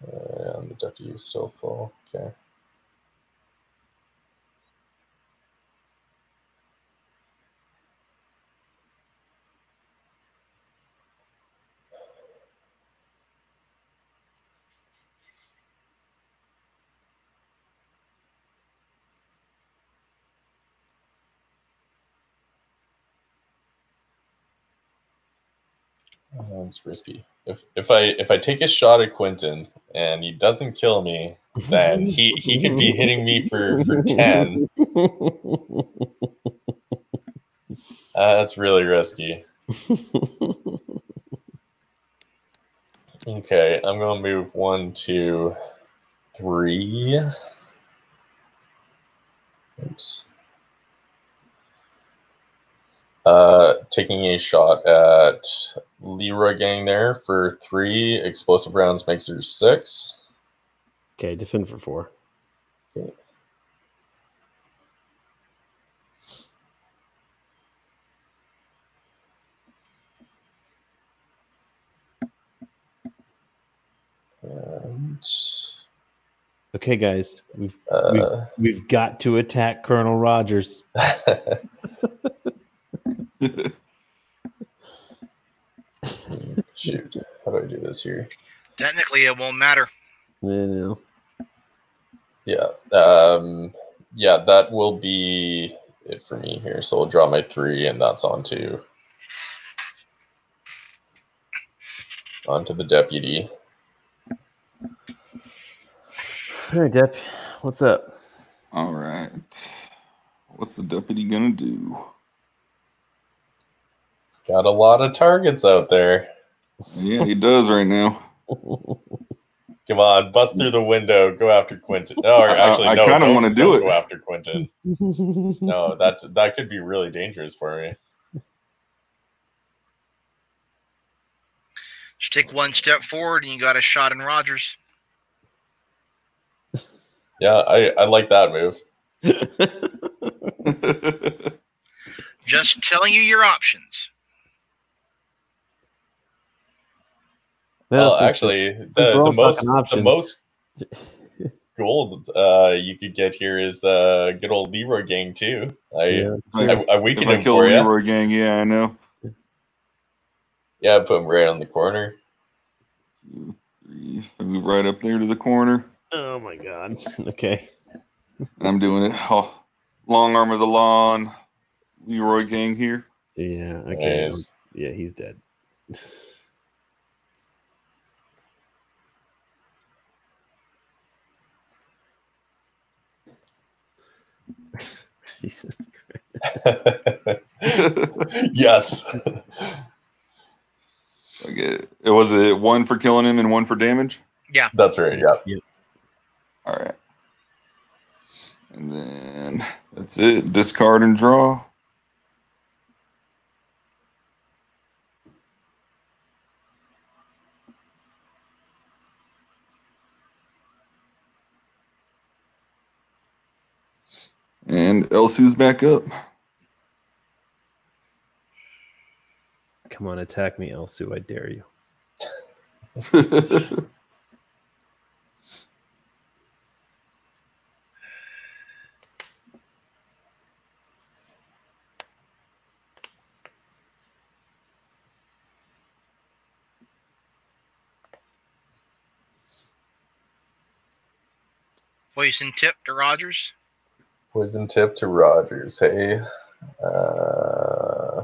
Uh, and the deputy is still full. Okay. That's risky. If if I if I take a shot at Quentin and he doesn't kill me, then he he could be hitting me for for ten. Uh, that's really risky. Okay, I'm gonna move one, two, three. Oops. Uh, taking a shot at Leroy Gang there for three explosive rounds makes her six. okay, defend for four. And Okay, guys, we've uh, we've got to attack Colonel Rogers. shoot, how do I do this here? Technically, it won't matter. I know. Yeah. Um, yeah, that will be it for me here. So I'll draw my three, and that's onto onto the deputy. All right, Dep, what's up? All right. What's the deputy gonna do? It's got a lot of targets out there. Yeah, he does right now. Come on, bust through the window, go after Quentin. No, or I- actually, I no, kinda don't- wanna do it. Go after Quentin. No, that that could be really dangerous for me. Just take one step forward, and you got a shot in Rogers. Yeah, I I like that move. Just telling you your options. Well, Well, actually, since the, the most the most gold uh, you could get here is uh, good old Leroy gang too. I yeah. I, I weakened I him kill for the you. Leroy gang, yeah, I know. Yeah, put him right on the corner. Three. Move right up there to the corner. Oh my god. Okay. And I'm doing it. Oh, long arm of the law on Leroy Gang here. Yeah. Okay. Nice. Yeah, he's dead. Jesus Christ. yes. Okay. It was it one for killing him and one for damage. Yeah. That's right. Yeah. All right. And then that's it. Discard and draw. And Elsu's back up. Come on, attack me, Elsu. I dare you. Poison tip to Rogers. Poison tip to Rogers. Hey. Uh,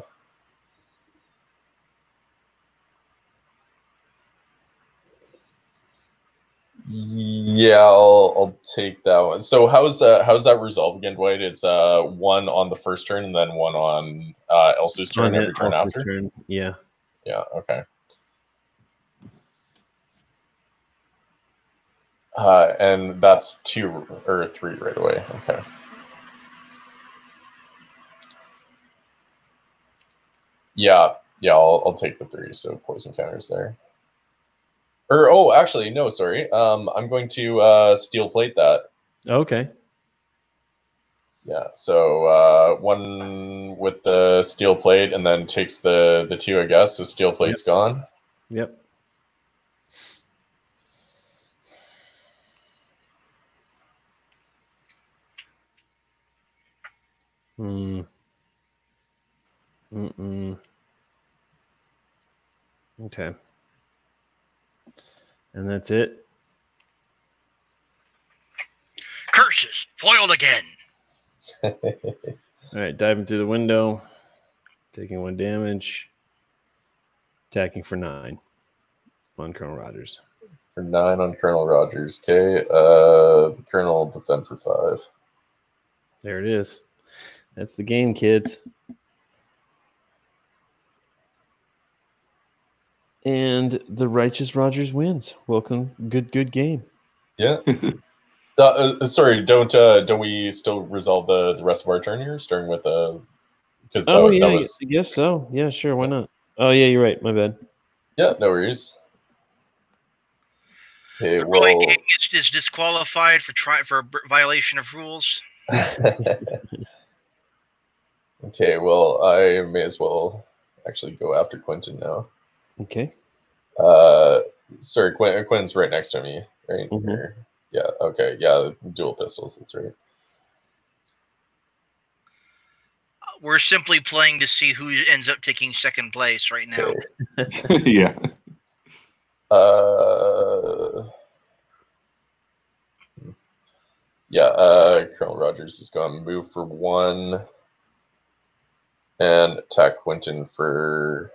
yeah, I'll, I'll take that one. So how's that? How's that resolve again, Dwight? It's uh one on the first turn and then one on uh Elsu's turn every turn Elsu's after. turn. Yeah. Yeah. Okay. Uh, and that's two or three right away. Okay. Yeah, yeah, I'll, I'll take the three. So poison counters there. Or oh, actually, no, sorry. Um, I'm going to uh, steel plate that. Okay. Yeah, so uh, one with the steel plate, and then takes the the two, I guess. So steel plate's gone. Yep. Hmm. Mm-mm. Okay. And that's it. Curses foiled again. All right, diving through the window, taking one damage, attacking for nine on Colonel Rogers. For nine on Colonel Rogers. Okay. Uh, Colonel defend for five. There it is. That's the game, kids. And the righteous Rogers wins. Welcome. Good, good game. Yeah. uh, uh, sorry, don't uh, don't we still resolve the, the rest of our turn here, starting with uh, because that, Oh, that yeah, was I guess so. Yeah, sure. Why not? Oh, yeah, you're right. My bad. yeah, no worries. Okay, The Roy well, is, is disqualified for try for violation of rules. okay, well, I may as well actually go after Quentin now. Okay. Uh, sorry, Quin- Quentin's right next to me, right? Mhm. Or- yeah. Okay. Yeah. Dual pistols. That's right. We're simply playing to see who ends up taking second place right now. Okay. yeah. Uh, yeah, uh, Colonel Rogers is going to move for one and attack Quentin for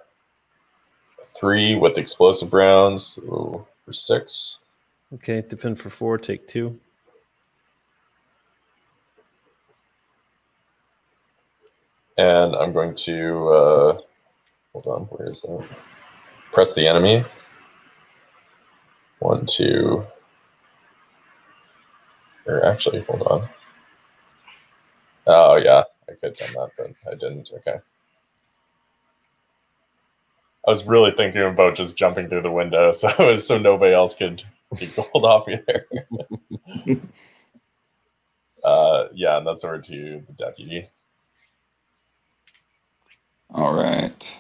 three with explosive rounds. Ooh, for six. Okay. Defend for four. Take two. And I'm going to, uh, hold on, where is that? Press the enemy. One, two. Or actually, hold on. Oh, yeah, I could have done that, but I didn't. Okay. I was really thinking about just jumping through the window so so nobody else could, could hold off me there. uh, yeah, and that's over to the deputy. All right.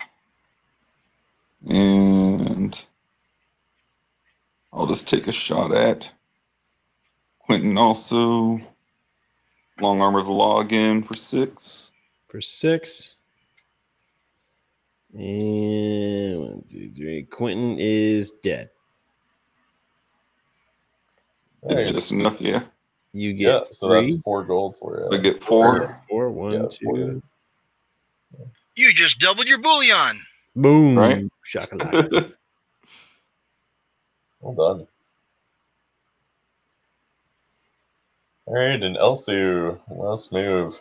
And I'll just take a shot at Quentin also. Long arm of the law again for six. For six. And one, two, three. Quentin is dead. Is it Nice. just enough, yeah. You get Yeah, so three. that's four gold for you. I you. get four. Four, one, Yeah, two. four. You just doubled your bullion. Boom. Right? Shakalaka. Well done. All right, and Elsu, last move.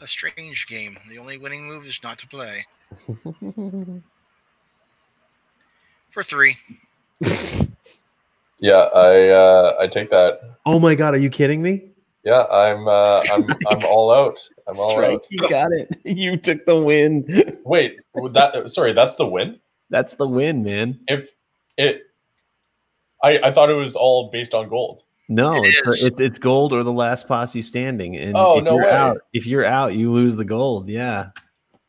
A strange game. The only winning move is not to play. For three. Yeah, I uh, I take that. oh my god, are you kidding me? Yeah, I'm uh, I'm I'm all out. I'm all Strike, out. you got it. You took the win. Wait, that sorry, that's the win. That's the win, man. If it, I I thought it was all based on gold. No, It it's, it's it's gold or the last posse standing. And Oh, if no you're way. out, if you're out, you lose the gold. Yeah.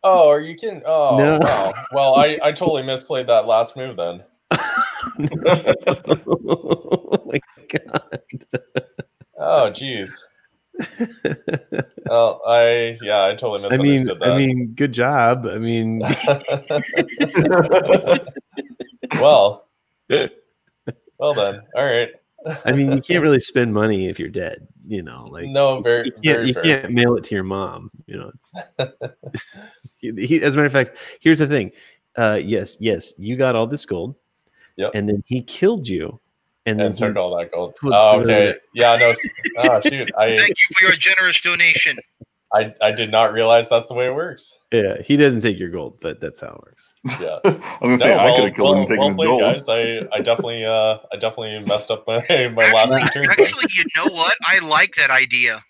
Oh, are you kidding? Oh, No. wow. Well, I I totally misplayed that last move then. oh my god. Oh, jeez. Oh, I yeah, I totally I mean, misunderstood that. I mean, good job. I mean, well, well then. All right. I mean, you can't really spend money if you're dead. You know, like no, very, you can't very you can't mail it to your mom. You know. He, he- as a matter of fact, here's the thing. Uh, yes, yes, you got all this gold. Yep. And then he killed you, and then and he took all that gold. Oh, okay. Yeah, no. s- Oh, shoot. I, Thank you for your generous donation. I I did not realize that's the way it works. Yeah, he doesn't take your gold, but that's how it works. Yeah. I was gonna say I could have killed him and taken well his played, gold. guys. I, I definitely uh I definitely messed up my my last Actually, two turns. actually, you know what? I like that idea.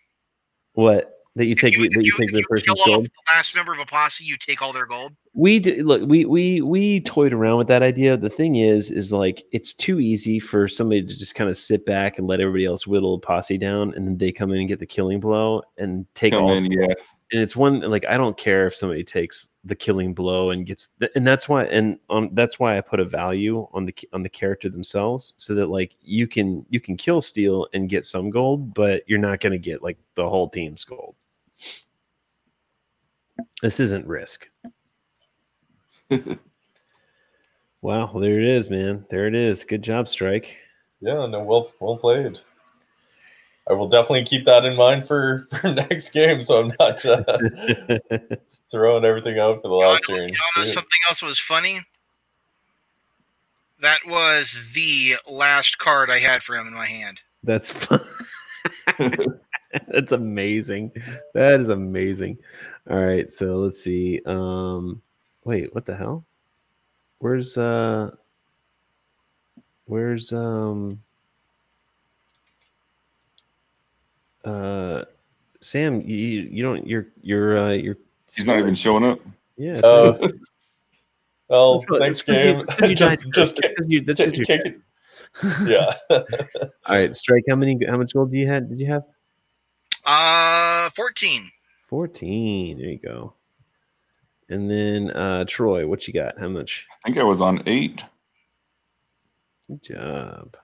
What that you take you, that you if take if the you person's kill off gold? the last member of a posse, you take all their gold. We did look. We we we toyed around with that idea. The thing is, is like it's too easy for somebody to just kind of sit back and let everybody else whittle a posse down, and then they come in and get the killing blow and take Come all. in, yeah. and it's one like I don't care if somebody takes the killing blow and gets, th- and that's why, and um, that's why I put a value on the on the character themselves, so that like you can you can kill steal and get some gold, but you're not gonna get like the whole team's gold. This isn't risk. Wow, well, there it is, man. There it is. Good job, Strike. Yeah, no, well well played. I will definitely keep that in mind for, for next game, so I'm not uh, throwing everything out for the last you know, turn. you know something else was funny? That was the last card I had for him in my hand. That's fun. That's amazing. That is amazing. All right, so let's see. Um wait, what the hell? Where's uh where's um uh Sam, you you don't you're you're uh you're He's not even showing up. yeah. Uh, well, That's what- next that's 'cause you- game, you just died just first. kick, That's 'cause you- that's 'cause kick, kick it. Yeah. All right, Strike, how many how much gold do you had? Did you have? Uh, 14. 14. There you go. And then uh Troy, what you got? How much? I think I was on eight. Good job.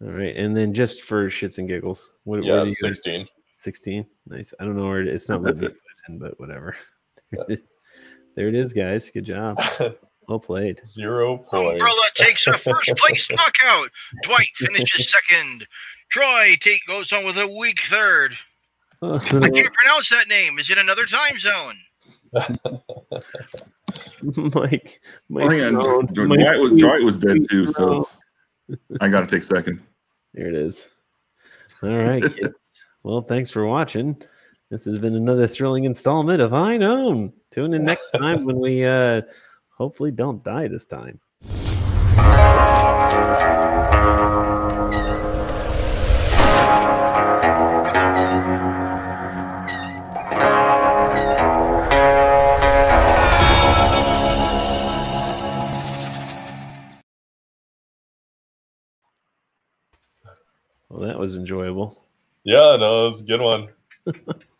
All right, and then just for shits and giggles, what, yeah, what do you 16. 16. Nice. I don't know where it, it's not letting me put it in, but whatever. Yeah. there it is, guys. Good job. Well played. Zero points. Umbrella takes a first place knockout. Dwight finishes second. Troy take goes on with a weak third. I can't pronounce that name. Is it another time zone? Mike, Mike, Oh, yeah, Throne, Dwight was Dwight was dead too, so I got to take second. There it is. All right, kids. well, thanks for watching. This has been another thrilling installment of I Know. Tune in next time when we uh hopefully don't die this time. Well, that was enjoyable. Yeah, no, it was a good one.